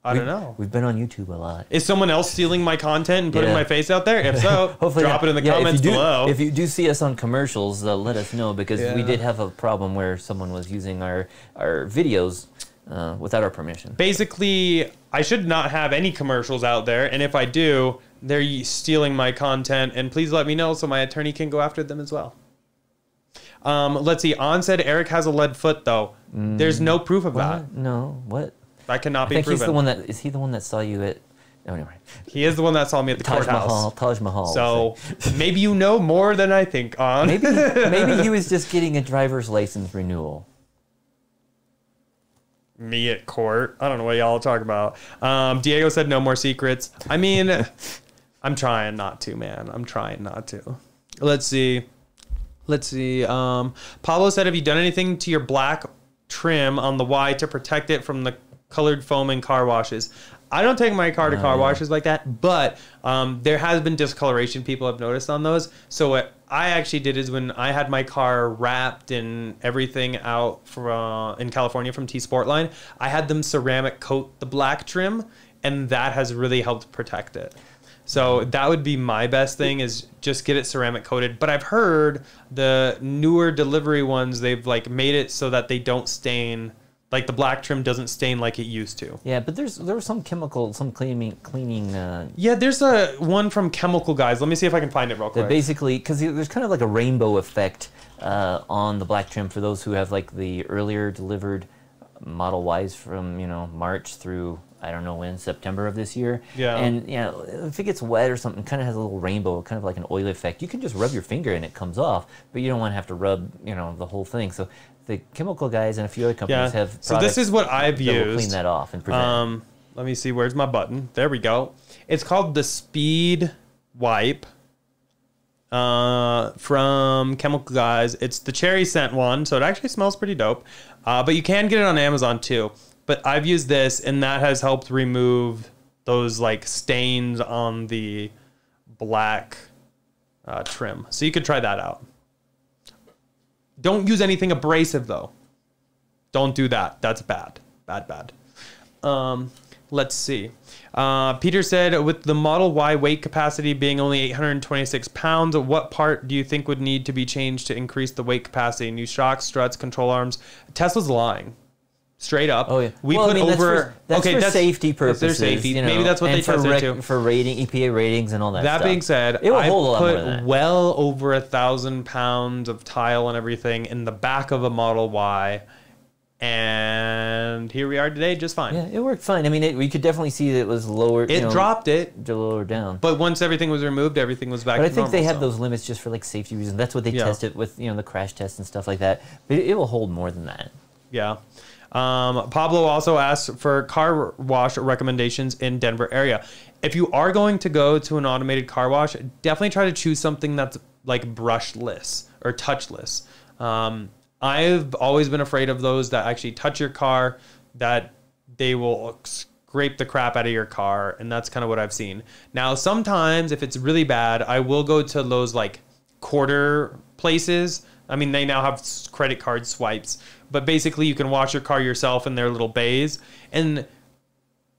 I don't know. We've been on YouTube a lot. Is someone else stealing my content and putting Yeah. my face out there? If so, Hopefully drop not. it in the Yeah, if comments you do, below. If you do see us on commercials, uh, let us know because we Yeah. did have a problem where someone was using our our videos uh, without our permission. Basically, I should not have any commercials out there, and if I do, they're stealing my content. And please let me know so my attorney can go after them as well. Um, let's see. On said Eric has a lead foot, though. There's no proof of that. No, what? That cannot I be think he's the one that is he the one that saw you at? No, never mind. he is the one that saw me at the Taj courthouse. Mahal. Taj Mahal. So maybe you know more than I think on. maybe maybe he was just getting a driver's license renewal. me at court. I don't know what y'all talk about. Um, Diego said no more secrets. I mean, I'm trying not to, man. I'm trying not to. Let's see. Let's see. Um, Pablo said, "Have you done anything to your black trim on the Y to protect it from the colored foam in car washes?" I don't take my car to car washes like that, but um, there has been discoloration people have noticed on those. So what I actually did is when I had my car wrapped and everything out from in California from TSportline, I had them ceramic coat the black trim, and that has really helped protect it. So that would be my best thing is just get it ceramic coated. But I've heard the newer delivery ones they've like made it so that they don't stain like the black trim doesn't stain like it used to. Yeah, but there's there was some chemical, some cleaning cleaning. Uh, Yeah, there's a one from Chemical Guys. Let me see if I can find it real quick. basically because there's kind of like a rainbow effect uh, on the black trim for those who have like the earlier delivered Model Ys from you know March through I don't know when September of this year. Yeah. And you know if it gets wet or something, kind of has a little rainbow, kind of like an oil effect. You can just rub your finger and it comes off, but you don't want to have to rub you know the whole thing. So the chemical guys and a few other companies yeah. have. So this is what I've that will used. clean that off and prevent. Um, let me see. Where's my button? There we go. It's called the Speed Wipe. uh, from Chemical Guys. It's the cherry scent one, so it actually smells pretty dope. Uh, but you can get it on Amazon too. But I've used this, and that has helped remove those like stains on the black uh, trim. So you could try that out. Don't use anything abrasive though. Don't do that. That's bad. Bad, bad. Um, let's see. Uh, Peter said, with the Model Y weight capacity being only 826 pounds, what part do you think would need to be changed to increase the weight capacity? New shocks, struts, control arms. Tesla's lying. Straight up. Oh yeah. We Well, I put mean, that's over. for, that's okay, for that's safety that's purposes. their safety. you know, Maybe that's what they for tested rec- too. for rating EPA ratings and all that. That stuff. being said, it will I hold a lot put more than that. well over a thousand pounds of tile and everything in the back of a Model Y, and here we are today, just fine. Yeah, it worked fine. I mean, it, we could definitely see that it was lower. It you know, dropped it, lower down. but once everything was removed, everything was back. But I think they normal, have so. those limits just for like safety reasons. That's what they Yeah. test it with, you know, the crash test and stuff like that. But it, it will hold more than that. Yeah. Um, Pablo also asked for car wash recommendations in Denver area. If you are going to go to an automated car wash, definitely try to choose something that's like brushless or touchless. Um, I've always been afraid of those that actually touch your car, that they will scrape the crap out of your car, and that's kind of what I've seen. Now, sometimes if it's really bad, I will go to those like quarter places. I mean, they now have credit card swipes, but basically you can wash your car yourself in their little bays. And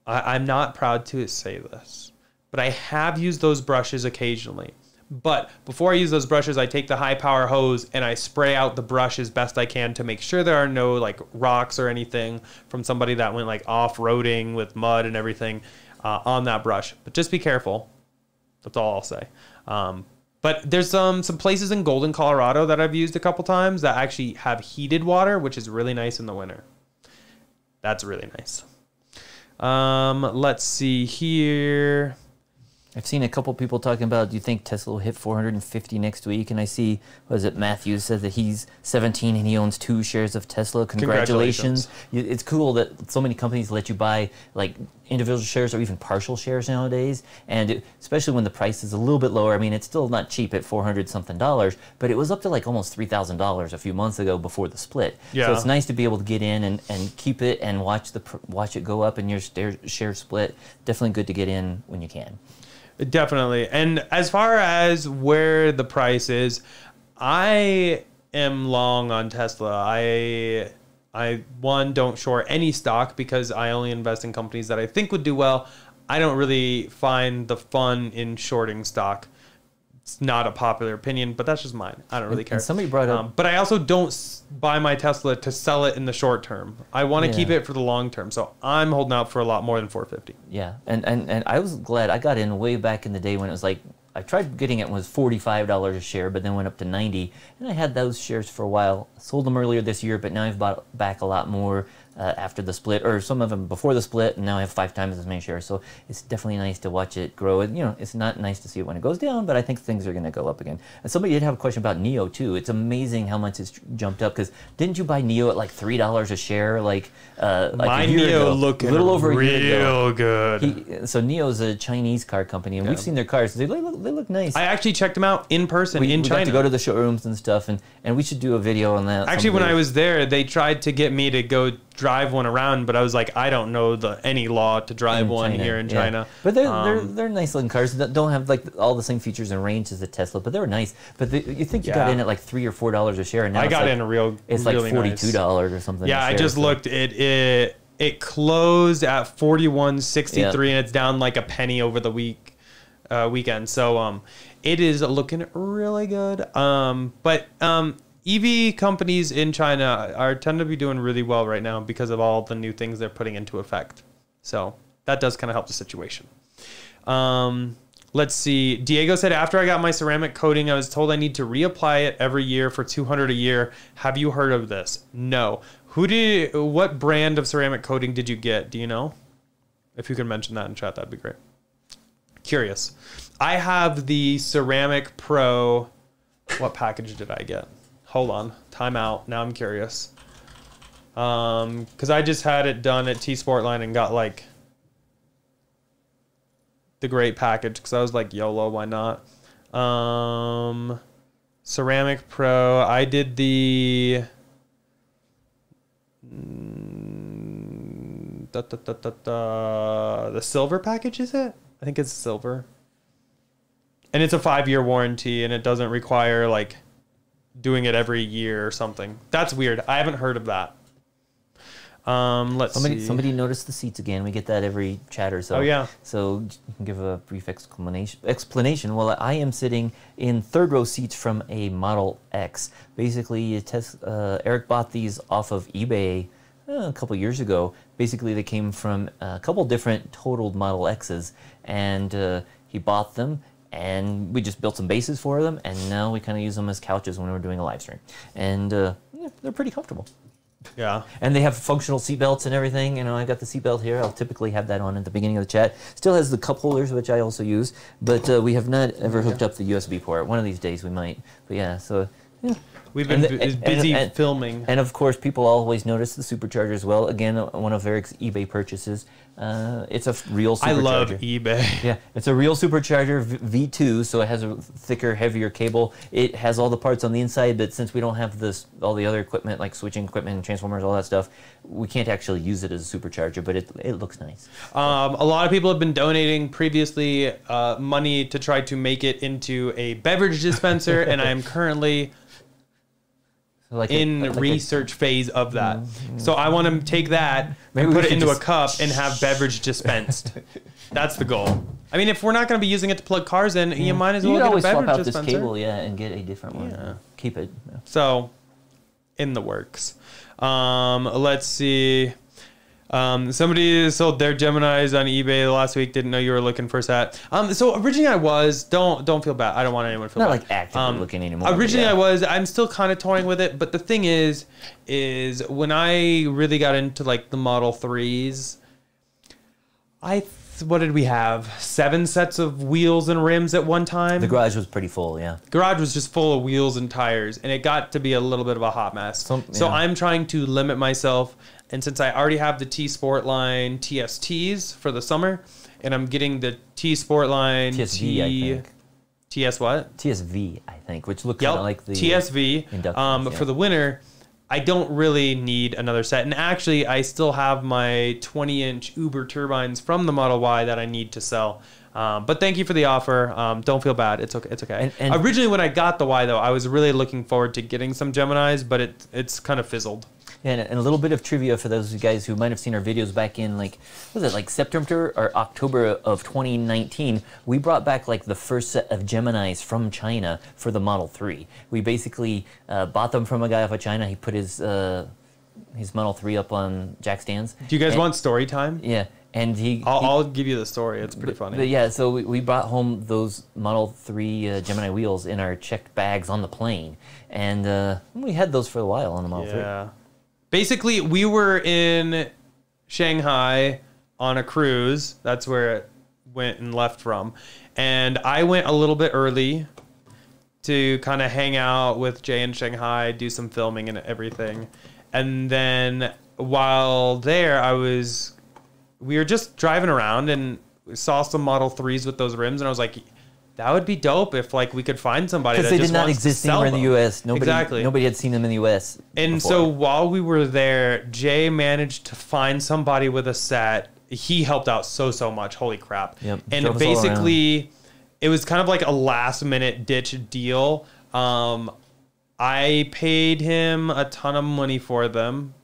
I, I'm not proud to say this, but I have used those brushes occasionally. But before I use those brushes, I take the high power hose and I spray out the brush as best I can to make sure there are no like rocks or anything from somebody that went like off roading with mud and everything uh, on that brush. But just be careful. That's all I'll say. Um, but there's some some places in Golden, Colorado that I've used a couple times that actually have heated water, which is really nice in the winter. That's really nice. Um, let's see here. I've seen a couple people talking about, do you think Tesla will hit 450 next week? And I see, was it Matthews says that he's 17 and he owns two shares of Tesla. Congratulations. You- It's cool that so many companies let you buy like individual shares or even partial shares nowadays. And it- especially when the price is a little bit lower. I mean, it's still not cheap at 400 something dollars, but it was up to like almost $3,000 a few months ago before the split. Yeah. So it's nice to be able to get in and, and keep it and watch the watch it go up and your share split. Definitely good to get in when you can. Definitely. And as far as where the price is, I am long on Tesla. I I one don't short any stock because I only invest in companies that I think would do well. I don't really find the fun in shorting stock. It's not a popular opinion, but that's just mine. I don't really And- care. and somebody brought up- Um, but I also don't s- buy my Tesla to sell it in the short term. I want to keep it for the long term. So I'm holding out for a lot more than 450. Yeah, and, and and I was glad I got in way back in the day when it was like I tried getting it when it was forty five dollars a share, but then went up to ninety, and I had those shares for a while. Sold them earlier this year, but now I've bought back a lot more uh, after the split, or some of them before the split, and now I have five times as many shares. So it's definitely nice to watch it grow. And you know, it's not nice to see it when it goes down, but I think things are going to go up again. And somebody did have a question about NIO too. It's amazing how much it's jumped up because didn't you buy NIO at like three dollars a share, like uh, like my a Neo ago? looking a little over a real year ago. good. He, so NIO's a Chinese car company, and we've seen their cars. They look, they look nice. I actually checked them out in person we, in we China. got to go to the showrooms and stuff, and, and we should do a video on that. Actually, when. I was there, they tried to get me to go drive one around, but I was like, I don't know the any law to drive in one China, here in yeah. China. but they're they're Um, they're nice looking cars. that Don't have like all the same features and range as the Tesla, but they were nice. But the, you think you got in at like three or four dollars a share, and now I got like, in a real. It's really like forty two nice. dollars or something. Yeah, a I share, just so- looked. It it it closed at forty one sixty three, and it's down like a penny over the week uh, weekend. So um, it is looking really good. Um, but um, EV companies in China are tend to be doing really well right now because of all the new things they're putting into effect. So that does kind of help the situation. Um, let's see. Diego said after I got my ceramic coating, I was told I need to reapply it every year for 200 a year. Have you heard of this? No. Who did? What brand of ceramic coating did you get? Do you know? If you could mention that in chat, that'd be great. Curious. I have the Ceramic Pro. What package did I get? Hold on. Time out. Now I'm curious. Um, because I just had it done at TSportline and got like the great package because I was like YOLO, why not? Um, Ceramic Pro. I did the. mm, da, da, da, the silver package is it? I think it's silver. And it's a five year warranty, and it doesn't require like doing it every year or something. That's weird. I haven't heard of that. Um, let's Somebody, see. somebody noticed the seats again. We get that every chat or so. Oh, yeah. So you can give a brief explanation. Explanation. Well, I am sitting in third row seats from a Model X. Basically, uh, Erik bought these off of eBay uh, a couple years ago. Basically, they came from a couple different totaled Model X's, and uh, he bought them. And we just built some bases for them, and now we kind of use them as couches when we're doing a live stream. And uh, yeah, they're pretty comfortable. yeah. And they have functional seatbelts and everything. You know, I've got the seatbelt here. I'll typically have that on at the beginning of the chat. Still has the cup holders, which I also use, but uh, we have not ever hooked up the USB port. One of these days we might. But yeah, so. Yeah. We've been And bu- and- busy and- filming. And of course, people always notice the supercharger as well. Again, uh, one of Erik's eBay purchases. Uh, it's a real supercharger. I love eBay. Yeah, it's a real supercharger v- V2, so it has a thicker, heavier cable. It has all the parts on the inside, but since we don't have this, all the other equipment like switching equipment transformers, all that stuff, we can't actually use it as a supercharger. But it it looks nice. Um, a lot of people have been donating previously uh, money to try to make it into a beverage dispenser, and I am currently So like a- in like a- research phase of that. So I want to take that Maybe and put it into a cup and have beverage dispensed. That's the goal. I mean, if we're not going to be using it to plug cars in, you might as you well could get a always swap beverage out this dispenser. cable, yeah, and get a different one. Yeah. Keep it. yeah. So, in the works. Um, let's see. Um, somebody sold their Gemini's on eBay last week. Didn't know you were looking for a set. Um, so originally I was. Don't don't feel bad. I don't want anyone to feel Not bad. like actively Um, looking anymore. Originally yeah. I was. I'm still kind of toying with it. But the thing is, is when I really got into like the Model Threes, I th- what did we have? Seven sets of wheels and rims at one time The garage was pretty full, yeah. garage was just full of wheels and tires and it got to be a little bit of a hot mess Some- so i'm trying to limit myself and since i already have the TSportline tsts for the summer and i'm getting the TSportline TSV, T- I think. ts what TSV, I think, which looks yep kind of like the tsv um, yeah. for the winter i don't really need another set and actually i still have my 20 inch Überturbines from the model y that i need to sell um, but thank you for the offer. Um, don't feel bad. It's okay. It's okay. And- and- Originally, when I got the Y though, I was really looking forward to getting some Gemini's, but it it's kind of fizzled. And, and a little bit of trivia for those of you guys who might have seen our videos back in like what was it like September or October of 2019. We brought back like the first set of Gemini's from China for the Model 3. We basically uh, bought them from a guy off of China. He put his uh, his Model 3 up on jack stands. Do you guys And- want story time? Yeah, and he. I'll, he- I'll give you the story. It's pretty funny. But yeah, so we, we brought home those Model 3 uh, Gemini wheels in our checked bags on the plane. And uh, we had those for a while on the Model 3. Yeah. Basically, we were in Shanghai on a cruise. That's where it went and left from. And I went a little bit early to kind of hang out with Jay in Shanghai, do some filming and everything. And then while there, I was, we were just driving around and saw some Model 3s with those rims. And I was like, that would be dope if like we could find somebody Because they just did not exist anywhere in the. U.S. Nobody, Exactly. nobody had seen them in the U.S. And before. so while we were there, Jay managed to find somebody with a set. He helped out so so much. Holy crap! Yep, And basically, it was kind of like a last minute ditch deal. Um, I paid him a ton of money for them,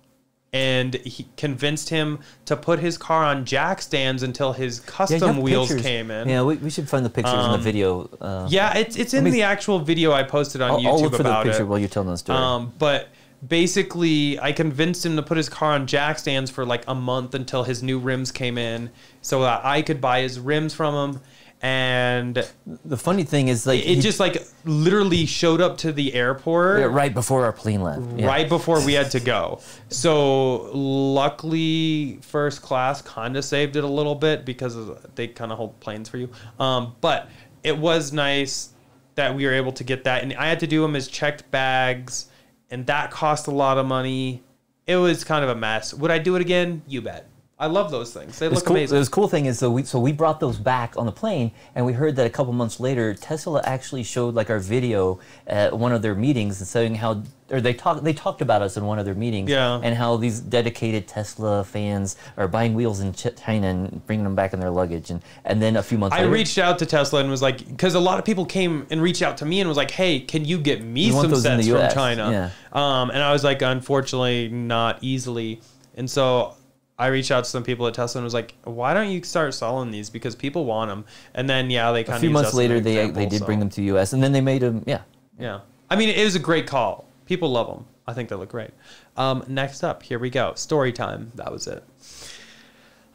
and he convinced him to put his car on jack stands until his Yeah, custom have wheels pictures. came in. Yeah, we, we should find the pictures in the Um, video. Uh, Yeah, it's it's in me- the actual video I posted on I'll, YouTube I'll look for the picture it. while you're telling the story. Um, but basically, I convinced him to put his car on jack stands for like a month until his new rims came in, so that I could buy his rims from him. And the funny thing is, like, it he- just like literally showed up to the airport right before our plane left. Yeah. right before we had to go. So luckily, first class kind of saved it a little bit because they kind of hold planes for you. Um, but it was nice that we were able to get that, and I had to do them as checked bags, and that cost a lot of money. It was kind of a mess. Would I do it again? You bet. I love those things. They look cool, amazing. this cool thing is so we so we brought those back on the plane, and we heard that a couple months later, Tesla actually showed like our video at one of their meetings and saying how or they talked they talked about us in one of their meetings, Yeah. and how these dedicated Tesla fans are buying wheels in China and bringing them back in their luggage, and and then a few months later I later, reached out to Tesla and was like, because a lot of people came and reached out to me and was like, "Hey, can you get me want some sets from China?" Um, and I was like, unfortunately, not easily. And so I reached out to some people at Tesla and was like, "Why don't you start selling these? Because people want them." And then yeah, they kind of. a few months later they they did bring them to the U.S. and then they made them yeah. Yeah, I mean, it was a great call. People love them. I think they look great. Um, next up, here we go. Story time. That was it.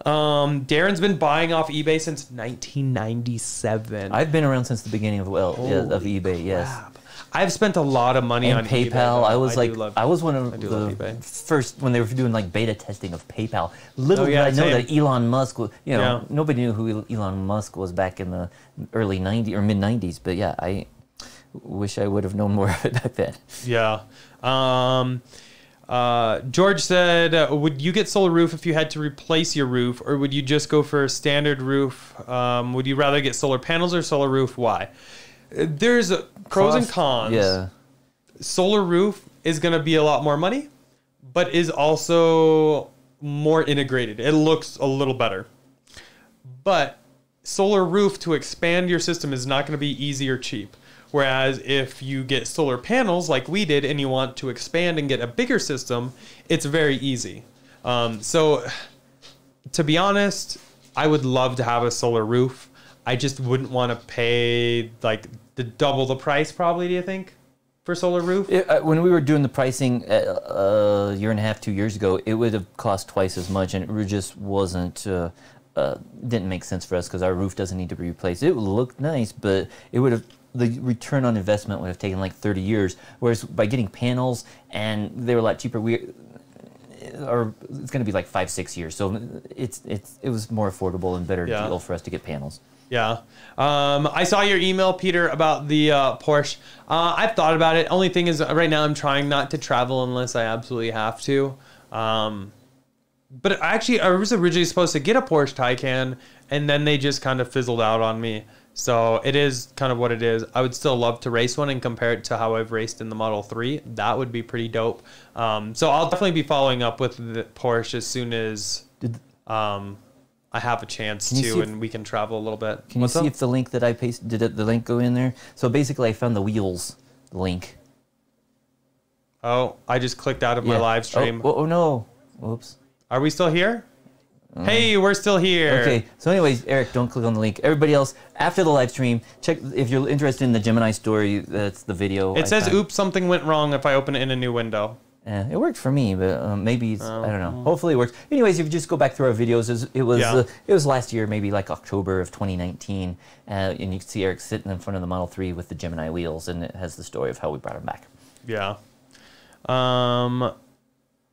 Um, Darren's been buying off eBay since 1997. I've been around since the beginning of well yeah, of eBay yes. I've spent a lot of money and on PayPal. I was do like, love- I was one of the first when they were doing like beta testing of PayPal. Little Oh, yeah, did I know same. that Elon Musk, was, you know, Yeah. nobody knew who Elon Musk was back in the early '90s or mid '90s. But yeah, I wish I would have known more of it back then. Yeah. Um, uh, George said, uh, "Would you get solar roof if you had to replace your roof, or would you just go for a standard roof? Um, would you rather get solar panels or solar roof? Why? There's pros and cons. Yeah, Solar roof is going to be a lot more money, but is also more integrated. It looks a little better. But solar roof to expand your system is not going to be easy or cheap. Whereas if you get solar panels like we did and you want to expand and get a bigger system, it's very easy. Um, so, to be honest, I would love to have a solar roof. I just wouldn't want to pay like the double the price, probably. Do you think for solar roof? It- uh, when we were doing the pricing uh, a year and a half, two years ago, it would have cost twice as much, and it just wasn't. Uh, uh, didn't make sense for us because our roof doesn't need to be replaced. It would look nice, but it would have the return on investment would have taken like 30 years. Whereas by getting panels and they were a lot cheaper, we or it's going to be like five six years. So it's it's it was more affordable and better Yeah. deal for us to get panels. Yeah. Um, I saw your email, Peter, about the uh, Porsche. Uh, I've thought about it. Only thing is, right now I'm trying not to travel unless I absolutely have to. Um, but actually, I was originally supposed to get a Porsche Taycan, and then they just kind of fizzled out on me. So it is kind of what it is. I would still love to race one and compare it to how I've raced in the Model 3. That would be pretty dope. Um, so I'll definitely be following up with the Porsche as soon as um, I have a chance Can to see if- and we can travel a little bit. can you see up? if the link that I pasted did it, the link go in there? So basically, I found the wheels link. Oh, I just clicked out of my live oh, stream. Oh, oh, oh, no! Whoops. Are we still here? Hey, uh-huh. we're still here. Okay, so anyways, Erik, don't click on the link. Everybody else, after the live stream, check if you're interested in the Gemini story. That's the video. It I says, found. oops, something went wrong if I open it in a new window. Eh, it worked for me, but um, maybe it's, I don't Oh. know. Hopefully it works. Anyways, if you just go back through our videos, it was it was, Yeah. uh, it was last year, maybe like October of 2019, uh, and you can see Erik sitting in front of the Model 3 with the Gemini wheels, and it has the story of how we brought him back. Yeah. Um,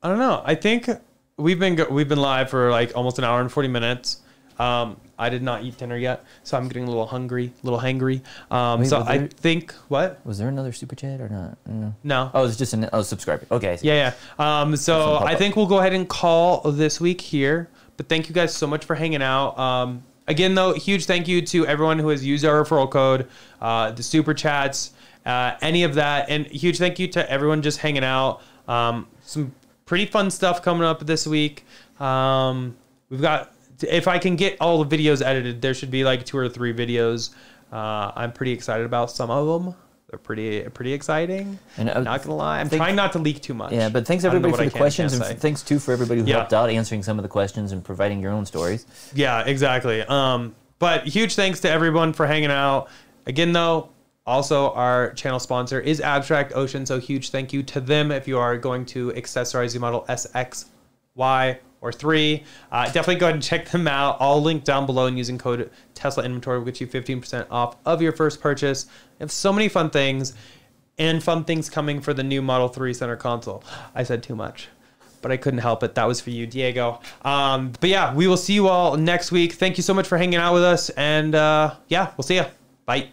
I don't know. I think we've been go- we've been live for like almost an hour and forty minutes. Um, I did not eat dinner yet, so I'm getting a little hungry, a little hangry. Um, Wait, so was I think what? Was there another super chat or not? No. No. Oh, it's just an oh subscriber. Okay. Yeah, yeah. Um, so I think we'll go ahead and call this week here. But thank you guys so much for hanging out. Um, again, though, huge thank you to everyone who has used our referral code, uh, the super chats, uh, any of that, and huge thank you to everyone just hanging out. Um, some pretty fun stuff coming up this week. Um, we've got if I can get all the videos edited, there should be like two or three videos. Uh, I'm pretty excited about some of them. They're pretty pretty exciting. And, uh, not gonna lie, I'm think- trying not to leak too much. Yeah, but thanks I don't know everybody for the and questions, and thanks too for everybody who Yeah. helped out answering some of the questions and providing your own stories. Yeah, exactly. Um, but huge thanks to everyone for hanging out. Again, though, also our channel sponsor is Abstract Ocean, so huge thank you to them if you are going to accessorize your model SX, Y, or 3. Uh, definitely go ahead and check them out. All linked down below and using code Tesla Inventory will get you 15% off of your first purchase. They have so many fun things and fun things coming for the new Model 3 center console. I said too much but I couldn't help it. That was for you, Diego. Um, but yeah, we will see you all next week. Thank you so much for hanging out with us. And uh, yeah, we'll see you. Bye.